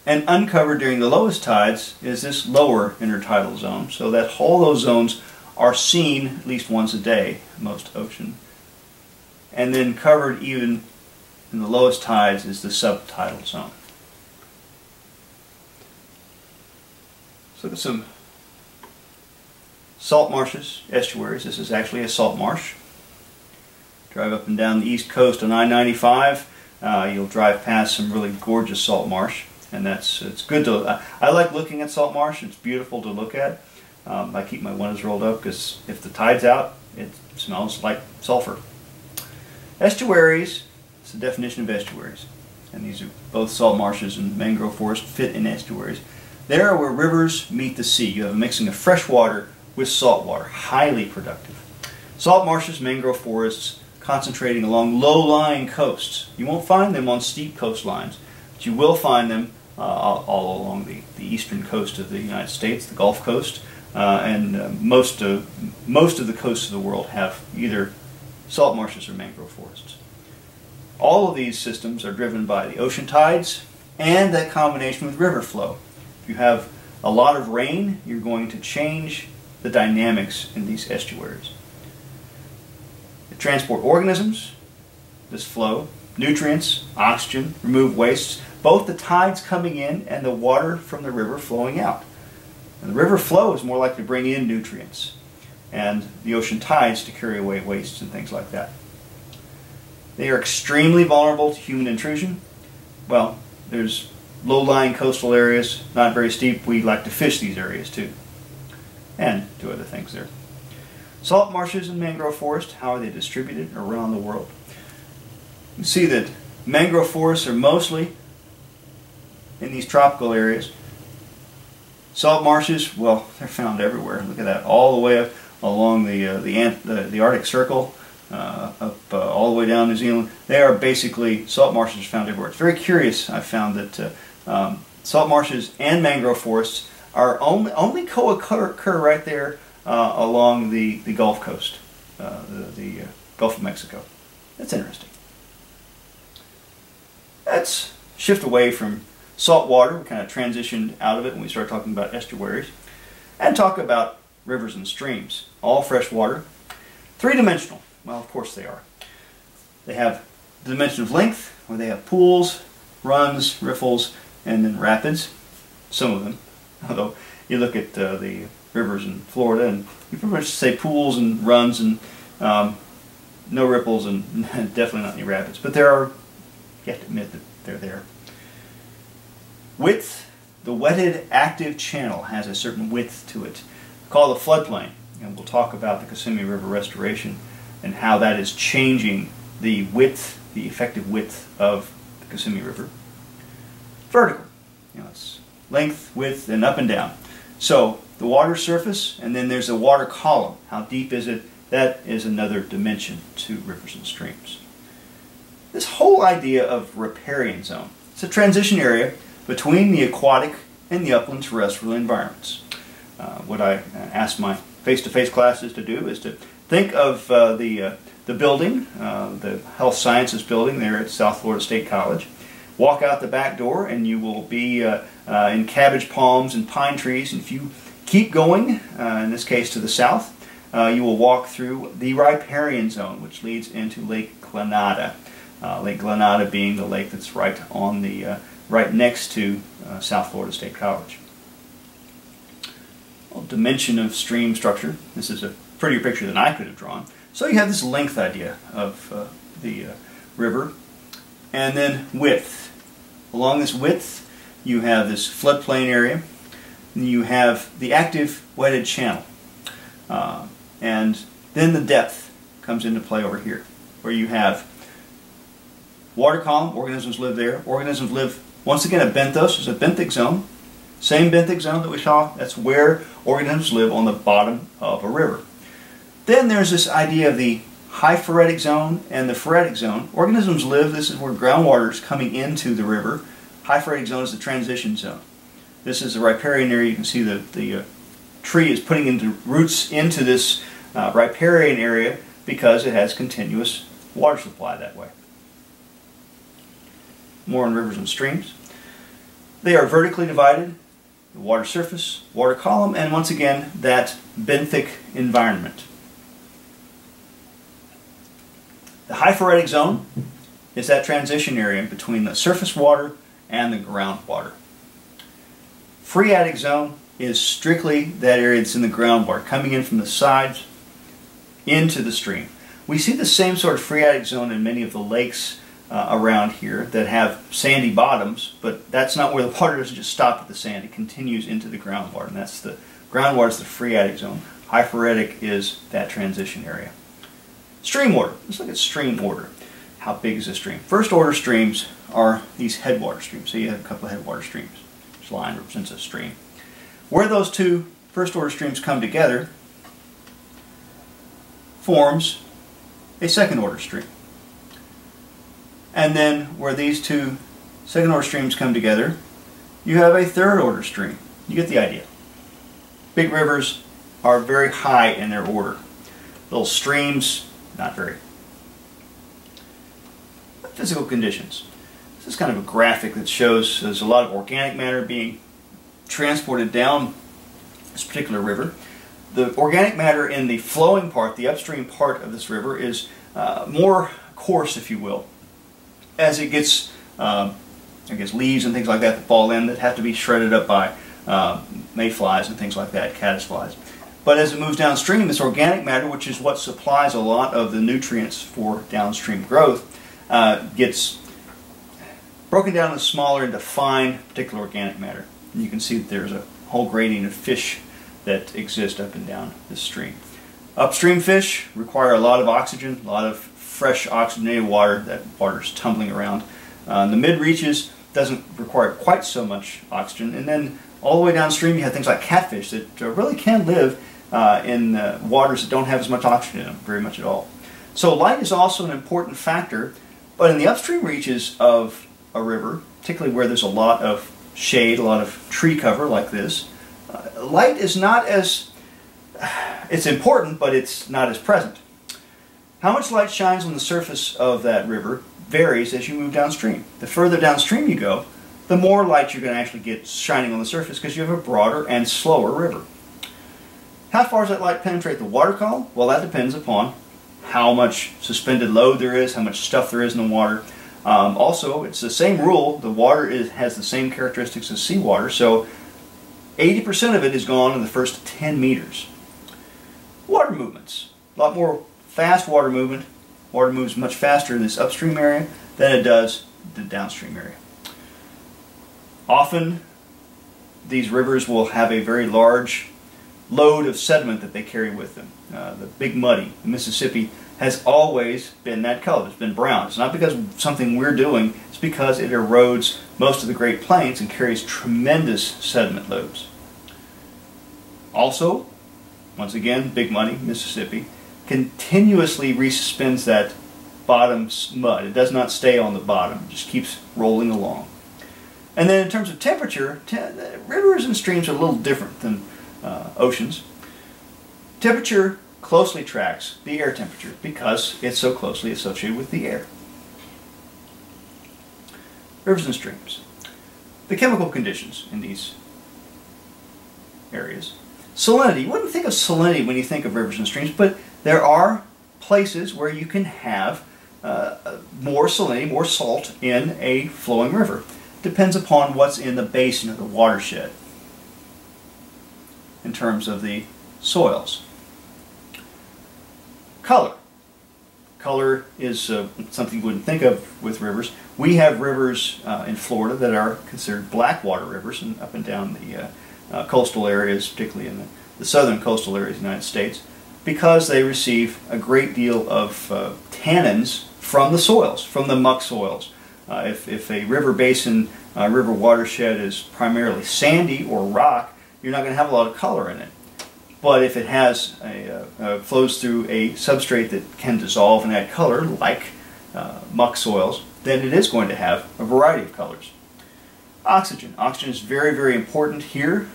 And uncovered during the lowest tides is this lower intertidal zone. So that all those zones are seen at least once a day, most ocean. And then covered even in the lowest tides is the subtidal zone. Let's look at some salt marshes, estuaries. This is actually a salt marsh. Drive up and down the east coast on I-95. Uh, you'll drive past some really gorgeous salt marsh, and that's it's good to. I, I like looking at salt marsh. It's beautiful to look at. Um, I keep my windows rolled up because if the tide's out, it smells like sulfur. Estuaries. It's the definition of estuaries, and these are both salt marshes and mangrove forests fit in estuaries. There are where rivers meet the sea, you have a mixing of fresh water with salt water, highly productive. Salt marshes, mangrove forests, concentrating along low-lying coasts. You won't find them on steep coastlines, but you will find them uh, all along the, the eastern coast of the United States, the Gulf Coast, uh, and uh, most, of, most of the coasts of the world have either salt marshes or mangrove forests. All of these systems are driven by the ocean tides and that combination with river flow. If you have a lot of rain, you're going to change the dynamics in these estuaries. They transport organisms, this flow, nutrients, oxygen, remove wastes, both the tides coming in and the water from the river flowing out. And the river flow is more likely to bring in nutrients and the ocean tides to carry away wastes and things like that. They are extremely vulnerable to human intrusion. Well, there's low-lying coastal areas, not very steep, we like to fish these areas too. And do other things there. Salt marshes and mangrove forest, how are they distributed around the world? You see that mangrove forests are mostly in these tropical areas. Salt marshes, well, they're found everywhere. Look at that, all the way up along the uh, the, the, the Arctic Circle, uh, up uh, all the way down New Zealand. They are basically salt marshes found everywhere. It's very curious. I found that uh, um, salt marshes and mangrove forests are only only co-occur right there uh, along the the Gulf Coast, uh, the, the uh, Gulf of Mexico. That's interesting. Let's shift away from salt water. We kind of transitioned out of it when we started talking about estuaries, and talk about rivers and streams. All fresh water, three-dimensional. Well, of course they are. They have the dimension of length, where they have pools, runs, riffles, and then rapids. Some of them. Although you look at uh, the rivers in Florida, and you pretty much say pools and runs and um, no ripples and definitely not any rapids. But there are, you have to admit that they're there. Width, the wetted active channel has a certain width to it. Called the floodplain. And we'll talk about the Kissimmee River restoration and how that is changing the width, the effective width of the Kissimmee River. Vertical. You know, it's length, width, and up and down. So the water surface, and then there's a water column. How deep is it? That is another dimension to rivers and streams. This whole idea of riparian zone. It's a transition area between the aquatic and the upland terrestrial environments. Uh, what I ask my face-to-face -face classes to do is to think of uh, the, uh, the building, uh, the health sciences building there at South Florida State College. Walk out the back door and you will be uh, uh, in cabbage palms and pine trees. And if you keep going, in this case to the south, you will walk through the riparian zone, which leads into Lake Glenada. lake Glenada being the lake that's right on the right next to South Florida State College dimension of stream structure. This is a prettier picture than I could have drawn. So you have this length idea of uh, the uh, river. And then width. Along this width, you have this floodplain area. You have the active wetted channel. Uh, and then the depth comes into play over here, where you have water column, organisms live there. Organisms live, once again, at benthos, it's a benthic zone. Same benthic zone that we saw, that's where organisms live on the bottom of a river. Then there's this idea of the hyporheic zone and the phreatic zone. Organisms live, this is where groundwater is coming into the river. Hyporheic zone is the transition zone. This is the riparian area. You can see the, the uh, tree is putting into roots into this uh, riparian area because it has continuous water supply that way. More on rivers and streams. They are vertically divided the water surface, water column, and once again, that benthic environment. The hyporheic zone is that transition area between the surface water and the groundwater. Phreatic zone is strictly that area that's in the groundwater, coming in from the sides into the stream. We see the same sort of phreatic zone in many of the lakes uh, around here that have sandy bottoms, but that's not where the water doesn't just stop at the sand. It continues into the groundwater, and that's the groundwater is the phreatic zone. Hyporheic is that transition area. Stream order. Let's look at stream order. How big is a stream? First order streams are these headwater streams. So you have a couple of headwater streams. This line represents a stream. Where those two first order streams come together forms a second order stream. And then where these two second order streams come together, you have a third order stream. You get the idea. Big rivers are very high in their order. Little streams, not very. Physical conditions. This is kind of a graphic that shows there's a lot of organic matter being transported down this particular river. The organic matter in the flowing part, the upstream part of this river, is uh, more coarse, if you will as it gets, uh, I guess, leaves and things like that that fall in that have to be shredded up by uh, mayflies and things like that, caddisflies. But as it moves downstream, this organic matter, which is what supplies a lot of the nutrients for downstream growth, uh, gets broken down into smaller and defined particulate organic matter. And you can see that there's a whole gradient of fish that exist up and down this stream. Upstream fish require a lot of oxygen, a lot of fresh oxygenated water, that water's tumbling around. Uh, the mid reaches doesn't require quite so much oxygen. And then all the way downstream you have things like catfish that uh, really can live uh, in uh, waters that don't have as much oxygen in them, very much at all. So light is also an important factor, but in the upstream reaches of a river, particularly where there's a lot of shade, a lot of tree cover like this, uh, light is not as, it's important, but it's not as present. How much light shines on the surface of that river varies as you move downstream. The further downstream you go, the more light you're going to actually get shining on the surface because you have a broader and slower river. How far does that light penetrate the water column? Well, that depends upon how much suspended load there is, how much stuff there is in the water. Um, also, it's the same rule. The water is, has the same characteristics as seawater, so 80% of it is gone in the first 10 meters. Water movements. A lot more fast water movement. Water moves much faster in this upstream area than it does the downstream area. Often, these rivers will have a very large load of sediment that they carry with them. Uh, the Big Muddy, the Mississippi, has always been that color. It's been brown. It's not because something we're doing. It's because it erodes most of the Great Plains and carries tremendous sediment loads. Also, once again, Big Muddy, Mississippi, continuously resuspends that bottom mud. It does not stay on the bottom. It just keeps rolling along. And then in terms of temperature, te rivers and streams are a little different than uh, oceans. Temperature closely tracks the air temperature because it's so closely associated with the air. Rivers and streams. The chemical conditions in these areas. Salinity. You wouldn't think of salinity when you think of rivers and streams, but there are places where you can have uh, more salinity, more salt in a flowing river. Depends upon what's in the basin or the watershed in terms of the soils. Color. Color is uh, something you wouldn't think of with rivers. We have rivers uh, in Florida that are considered black water rivers and up and down the uh, uh, coastal areas, particularly in the, the, southern coastal areas of the United States, because they receive a great deal of uh, tannins from the soils, from the muck soils. Uh, if, if a river basin, river watershed is primarily sandy or rock, you're not going to have a lot of color in it. But if it has a, uh, uh, flows through a substrate that can dissolve and add color, like uh, muck soils, then it is going to have a variety of colors. Oxygen. Oxygen is very, very important here.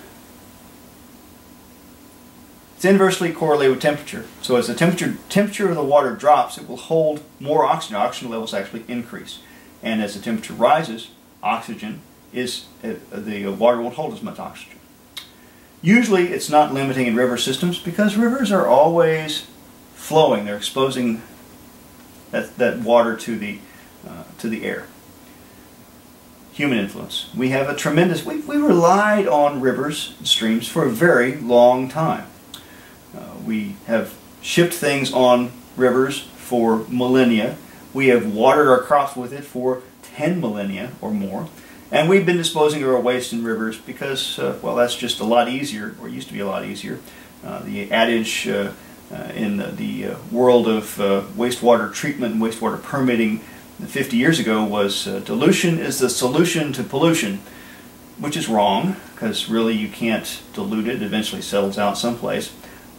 It's inversely correlated with temperature. So as the temperature, temperature of the water drops, it will hold more oxygen. Oxygen levels actually increase. And as the temperature rises, oxygen is, uh, the water won't hold as much oxygen. Usually it's not limiting in river systems because rivers are always flowing. They're exposing that, that water to the, uh, to the air. Human influence. We have a tremendous, we, we relied on rivers and streams for a very long time. Uh, we have shipped things on rivers for millennia. We have watered our crops with it for 10 millennia or more. And we've been disposing of our waste in rivers because, uh, well, that's just a lot easier, or used to be a lot easier. Uh, the adage uh, uh in the, the uh, world of uh, wastewater treatment and wastewater permitting 50 years ago was dilution is the solution to pollution, which is wrong because really you can't dilute it. It eventually settles out someplace.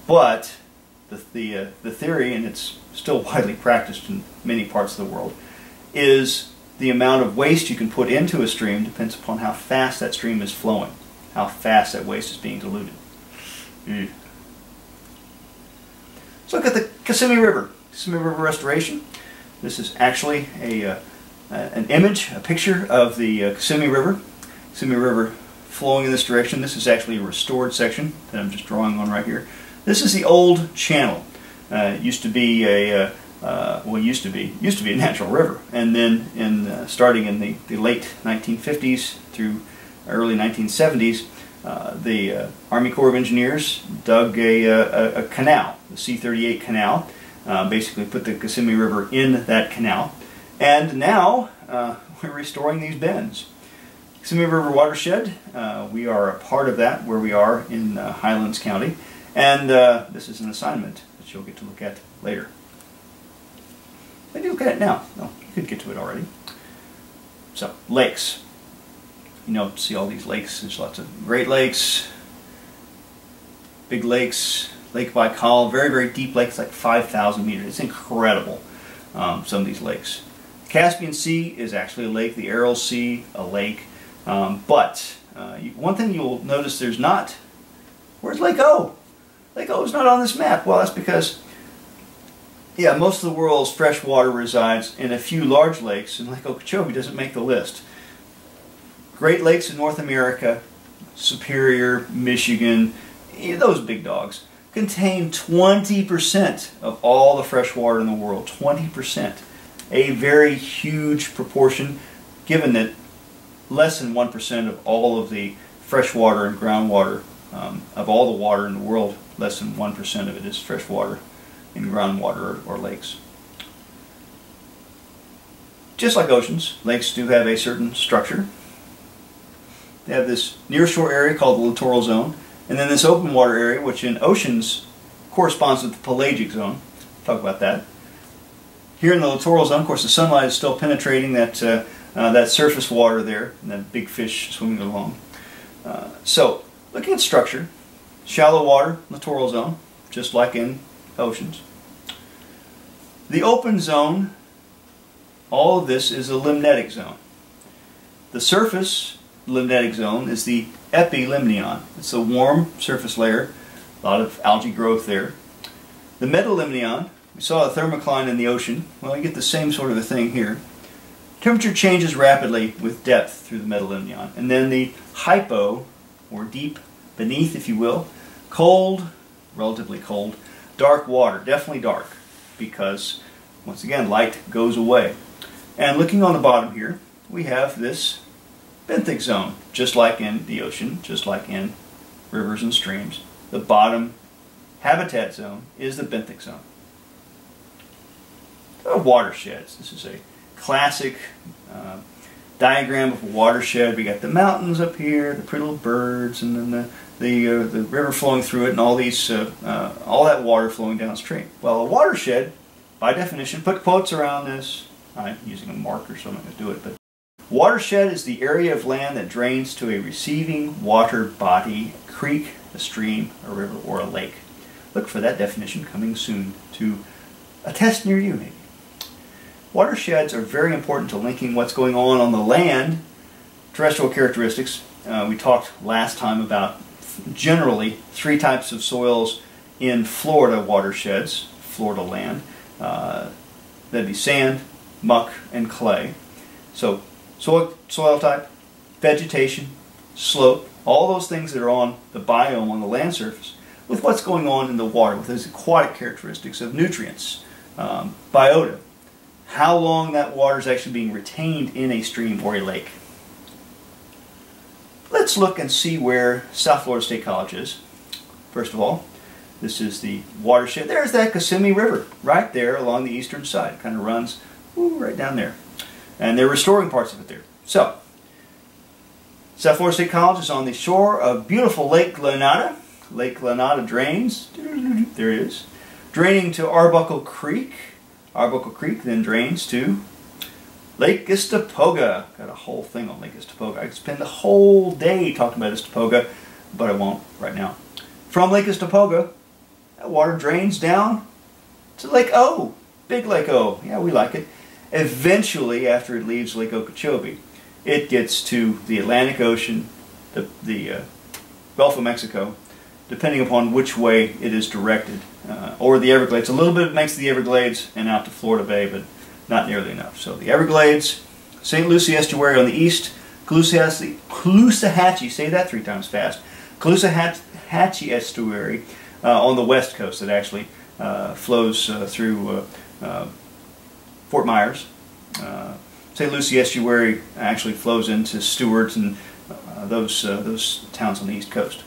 But the, the, the theory, and it's still widely practiced in many parts of the world, is the amount of waste you can put into a stream depends upon how fast that stream is flowing, how fast that waste is being diluted. Mm. Let's look at the Kissimmee River. Kissimmee River Restoration. This is actually a, uh, an image, a picture of the uh, Kissimmee River. Kissimmee River flowing in this direction. This is actually a restored section that I'm just drawing on right here. This is the old channel. Uh, it used to be a uh, well, used to be used to be a natural river, and then in uh, starting in the, the late 1950s through early 1970s, uh, the uh, Army Corps of Engineers dug a, uh, a, a canal, the C-38 canal, uh, basically put the Kissimmee River in that canal, and now we're restoring these bends. Kissimmee River watershed, we are a part of that where we are in Highlands County, and this is an assignment that you'll get to look at later. Maybe look at it now. No, you could get to it already. So, lakes. You know, see all these lakes. There's lots of Great Lakes, big lakes, Lake Baikal, very, very deep lake. It's like 5,000 meters. It's incredible, um, some of these lakes. Caspian Sea is actually a lake. The Aral Sea, a lake. Um, but uh, one thing you'll notice there's not, where's Lake O? Lake O is not on this map. Well, that's because, yeah, most of the world's fresh water resides in a few large lakes, and Lake Okeechobee doesn't make the list. Great Lakes in North America, Superior, Michigan, those big dogs, contain 20% of all the fresh water in the world. 20%. A very huge proportion, given that less than 1% of all of the fresh water and groundwater, um, of all the water in the world, less than 1% of it is fresh water in groundwater or, lakes. Just like oceans, lakes do have a certain structure. They have this near shore area called the littoral zone, and then this open water area, which in oceans corresponds with the pelagic zone. Talk about that. Here in the littoral zone, of course, the sunlight is still penetrating that, uh, uh, that surface water there, and that big fish swimming along. Uh, so, looking at structure, shallow water, littoral zone, just like in oceans. The open zone, all of this is a limnetic zone. The surface limnetic zone is the epilimnion. It's a warm surface layer, a lot of algae growth there. The metalimnion, we saw a thermocline in the ocean. Well, you get the same sort of a thing here. Temperature changes rapidly with depth through the metalimnion. And then the hypo, or deep beneath, if you will, cold, relatively cold, dark water, definitely dark, because, once again, light goes away. And looking on the bottom here, we have this benthic zone, just like in the ocean, just like in rivers and streams. The bottom habitat zone is the benthic zone. Watersheds. This is a classic uh, diagram of a watershed. We got the mountains up here, the pretty little birds, and then the the, uh, the river flowing through it, and all these uh, uh, all that water flowing downstream. Well, a watershed, by definition, put quotes around this. I'm using a marker, so I'm going to do it, but Watershed is the area of land that drains to a receiving water body, creek, a stream, a river, or a lake. Look for that definition coming soon to a test near you, maybe. Watersheds are very important to linking what's going on on the land, terrestrial characteristics. Uh, we talked last time about generally three types of soils in Florida watersheds, Florida land. Uh, that'd be sand, muck, and clay. So soil, soil type, vegetation, slope, all those things that are on the biome on the land surface, with what's going on in the water, with those aquatic characteristics of nutrients, um, biota, how long that water is actually being retained in a stream or a lake. Let's look and see where South Florida State College is. First of all, this is the watershed. There's that Kissimmee River right there along the eastern side. Kind of runs ooh, right down there. And they're restoring parts of it there. So, South Florida State College is on the shore of beautiful Lake Glenada. Lake Glenada drains, there it is, draining to Arbuckle Creek. Arbuckle Creek then drains to Lake Istokpoga. Got a whole thing on Lake Istokpoga. I could spend the whole day talking about Istokpoga, but I won't right now. From Lake Istokpoga, that water drains down to Lake O. Big Lake O. Yeah, we like it. Eventually, after it leaves Lake Okeechobee, it gets to the Atlantic Ocean, the, the uh, Gulf of Mexico, depending upon which way it is directed, uh, or the Everglades. A little bit makes the Everglades and out to Florida Bay, but not nearly enough. So the Everglades, St. Lucie Estuary on the east, Caloosahatchee, say that three times fast, Caloosahatchee Estuary uh, on the west coast that actually uh, flows uh, through uh, Fort Myers. Uh, St. Lucie estuary actually flows into Stuart and uh, those, uh, those towns on the east coast.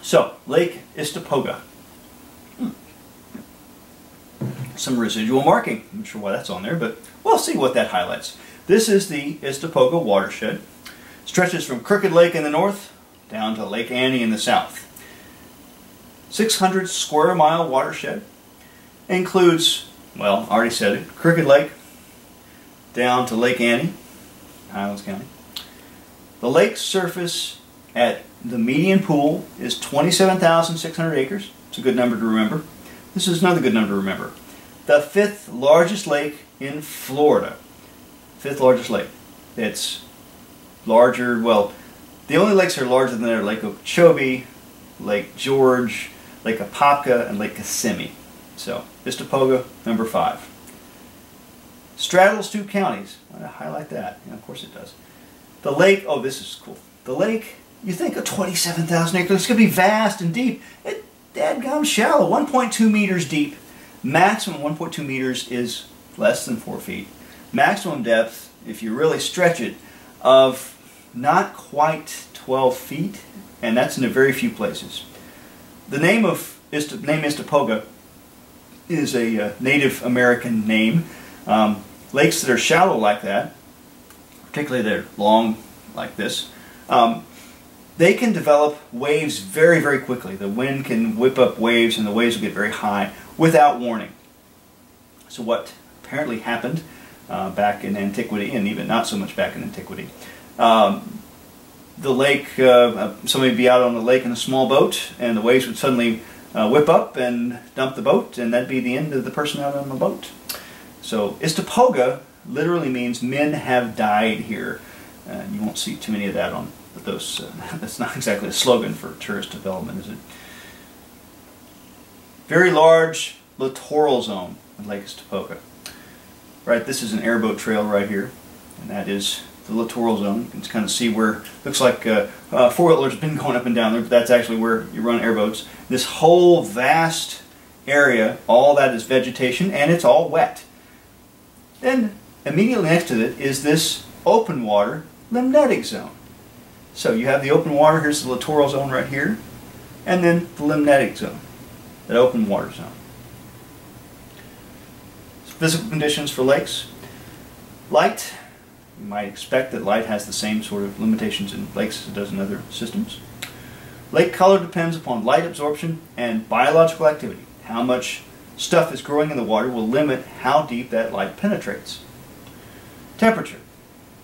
So, Lake Istokpoga. Some residual marking. I'm not sure why that's on there, but we'll see what that highlights. This is the Istokpoga watershed. Stretches from Crooked Lake in the north down to Lake Annie in the south. 600 square mile watershed. Includes well, I already said it, Crooked Lake down to Lake Annie, Highlands County. The lake surface at the median pool is 27,600 acres. It's a good number to remember. This is another good number to remember. The fifth largest lake in Florida. Fifth largest lake. It's larger, well, the only lakes that are larger than that are Lake Okeechobee, Lake George, Lake Apopka, and Lake Kissimmee. So, Istokpoga, number five. Straddles two counties. I highlight that. Yeah, of course it does. The lake, oh, this is cool. The lake, you think of 27,000 acres, it's going to be vast and deep. It, dadgum shallow, 1.2 meters deep. Maximum 1.2 meters is less than 4 feet. Maximum depth, if you really stretch it, of not quite 12 feet, and that's in a very few places. The name of Ist name Istokpoga is a uh, Native American name. Um, lakes that are shallow like that, particularly they're long like this, um, they can develop waves very, very quickly. The wind can whip up waves and the waves will get very high without warning. So what apparently happened uh, back in antiquity, and even not so much back in antiquity, um, the lake, uh, uh somebody would be out on the lake in a small boat and the waves would suddenly uh, whip up and dump the boat and that'd be the end of the person out on the boat. So Istokpoga literally means men have died here. Uh, you won't see too many of that on those. Uh, that's not exactly a slogan for tourist development, is it? Very large littoral zone in Lake Istokpoga. Right, this is an airboat trail right here, and that is the littoral zone. You can kind of see where looks like uh, uh, four-wheelers been going up and down there, but that's actually where you run airboats. This whole vast area, all that is vegetation, and it's all wet. Then immediately next to it is this open water limnetic zone. So you have the open water, here's the littoral zone right here, and then the limnetic zone, that open water zone. Physical conditions for lakes. Light, you might expect that light has the same sort of limitations in lakes as it does in other systems. Lake color depends upon light absorption and biological activity. How much stuff is growing in the water will limit how deep that light penetrates. Temperature.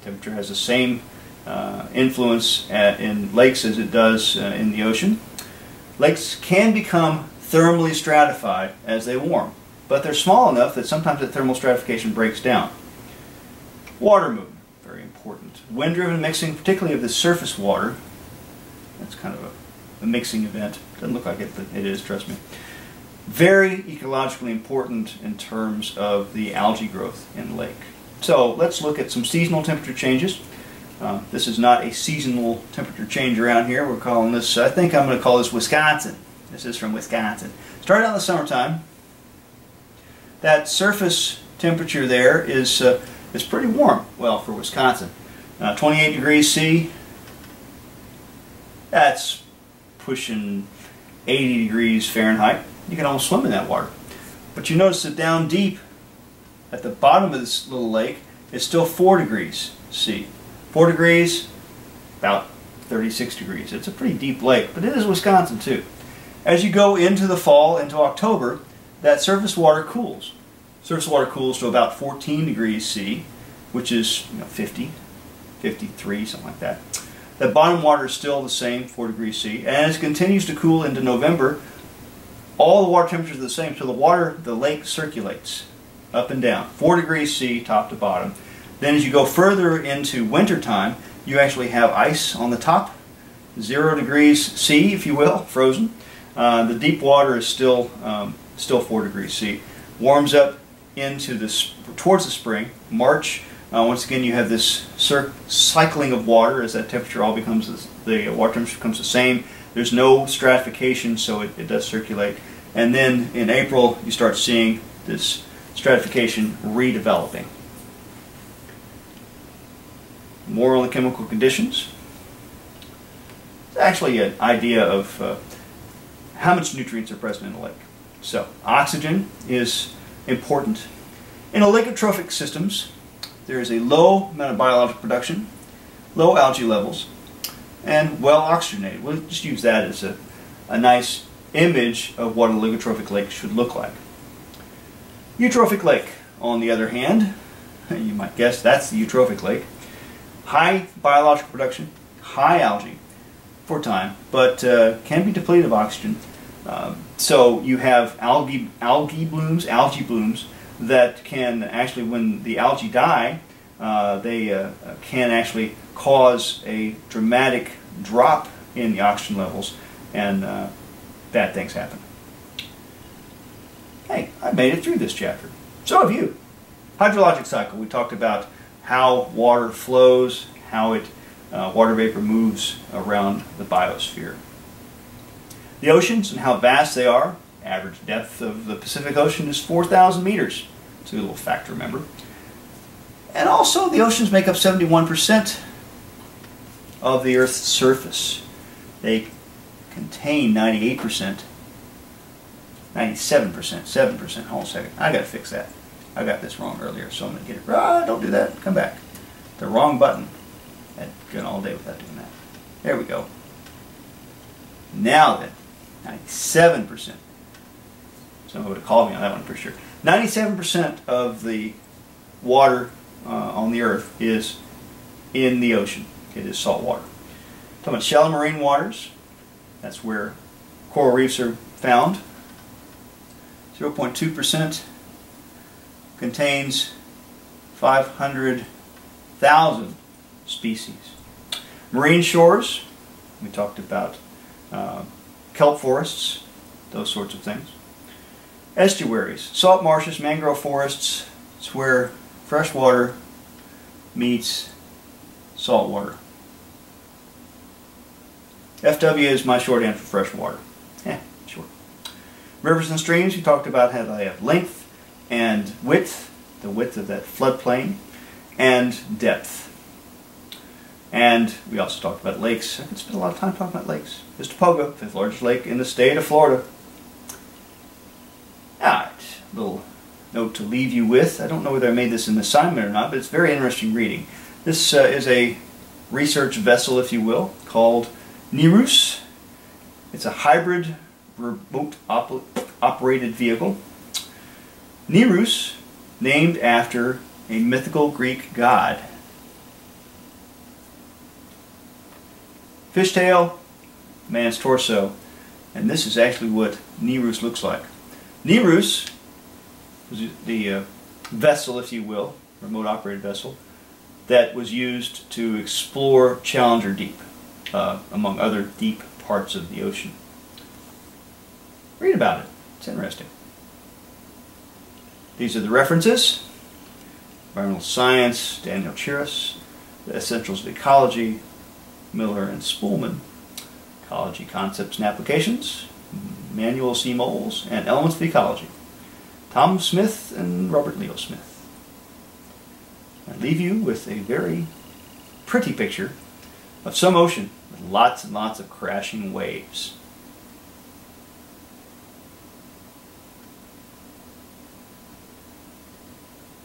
Temperature has the same uh, influence at, in lakes as it does uh, in the ocean. Lakes can become thermally stratified as they warm, but they're small enough that sometimes the thermal stratification breaks down. Water movement, very important. Wind-driven mixing, particularly of the surface water, that's kind of a, a mixing event. Doesn't look like it, but it is, trust me very ecologically important in terms of the algae growth in the lake. So let's look at some seasonal temperature changes. Uh, this is not a seasonal temperature change around here. We're calling this, I think I'm going to call this Wisconsin. This is from Wisconsin. Start out in the summertime. That surface temperature there is, uh, is pretty warm, well, for Wisconsin. Uh, 28 degrees C. That's pushing 80 degrees Fahrenheit. You can almost swim in that water. But you notice that down deep at the bottom of this little lake it's still 4 degrees C. 4 degrees, about 36 degrees. It's a pretty deep lake, but it is Wisconsin too. As you go into the fall, into October, that surface water cools. Surface water cools to about 14 degrees C, which is you know, 50, 53, something like that. The bottom water is still the same, 4 degrees C, and as it continues to cool into November, all the water temperatures are the same, so the water, the lake circulates up and down, 4 degrees C top to bottom. Then as you go further into wintertime, you actually have ice on the top, 0 degrees C, if you will, frozen. Uh, the deep water is still, um, still 4 degrees C. Warms up into this towards the spring, March. Uh, once again, you have this cycling of water as that temperature all becomes the water temperature becomes the same. There's no stratification, so it, it does circulate. And then in April, you start seeing this stratification redeveloping. More on the chemical conditions. It's actually an idea of uh, how much nutrients are present in a lake. So, oxygen is important. In oligotrophic systems, there is a low amount of biological production, low algae levels, and well oxygenated. We'll just use that as a, a nice image of what a oligotrophic lake should look like. Eutrophic lake, on the other hand, you might guess that's the eutrophic lake. High biological production, high algae, for time, but uh, can be depleted of oxygen. Um, so you have algae, algae blooms, algae blooms that can actually, when the algae die, uh, they uh, can actually cause a dramatic drop in the oxygen levels, and uh, bad things happen. Hey, I made it through this chapter. So have you. Hydrologic cycle. We talked about how water flows, how it uh, water vapor moves around the biosphere. The oceans and how vast they are. Average depth of the Pacific Ocean is 4,000 meters. It's a little fact to remember. And also, the oceans make up 71% of the Earth's surface. They contain 98%, 97%, 7%. Hold on a second. I got to fix that. I got this wrong earlier, so I'm to get it. Ah, don't do that. Come back. The wrong button. I'd gone all day without doing that. There we go. Now then, 97%. Someone would have called me on that one for sure. 97% of the water uh, on the earth is in the ocean. It is salt water. Talking about shallow marine waters, that's where coral reefs are found. 0.2% contains 500,000 species. Marine shores, we talked about uh, kelp forests, those sorts of things. Estuaries, salt marshes, mangrove forests, it's where fresh water meets salt water. FW is my shorthand for fresh water. Yeah, short. Rivers and streams, we talked about how they have length and width, the width of that floodplain, and depth. And we also talked about lakes. I could spend a lot of time talking about lakes. Pogo, fifth largest lake in the state of Florida. Alright, little note to leave you with. I don't know whether I made this an assignment or not, but it's very interesting reading. This uh, is a research vessel, if you will, called Nereus. It's a hybrid remote op operated vehicle. Nereus, named after a mythical Greek god. Fishtail, man's torso, and this is actually what Nereus looks like. Nereus was the uh, vessel, if you will, remote operated vessel, that was used to explore Challenger Deep, uh, among other deep parts of the ocean. Read about it. It's interesting. These are the references. Environmental Science, Daniel Chiras, The Essentials of Ecology, Miller and Spoolman, Ecology Concepts and Applications, Manuel C. Molles, and Elements of Ecology. Tom Smith and Robert Leo Smith. I leave you with a very pretty picture of some ocean with lots and lots of crashing waves.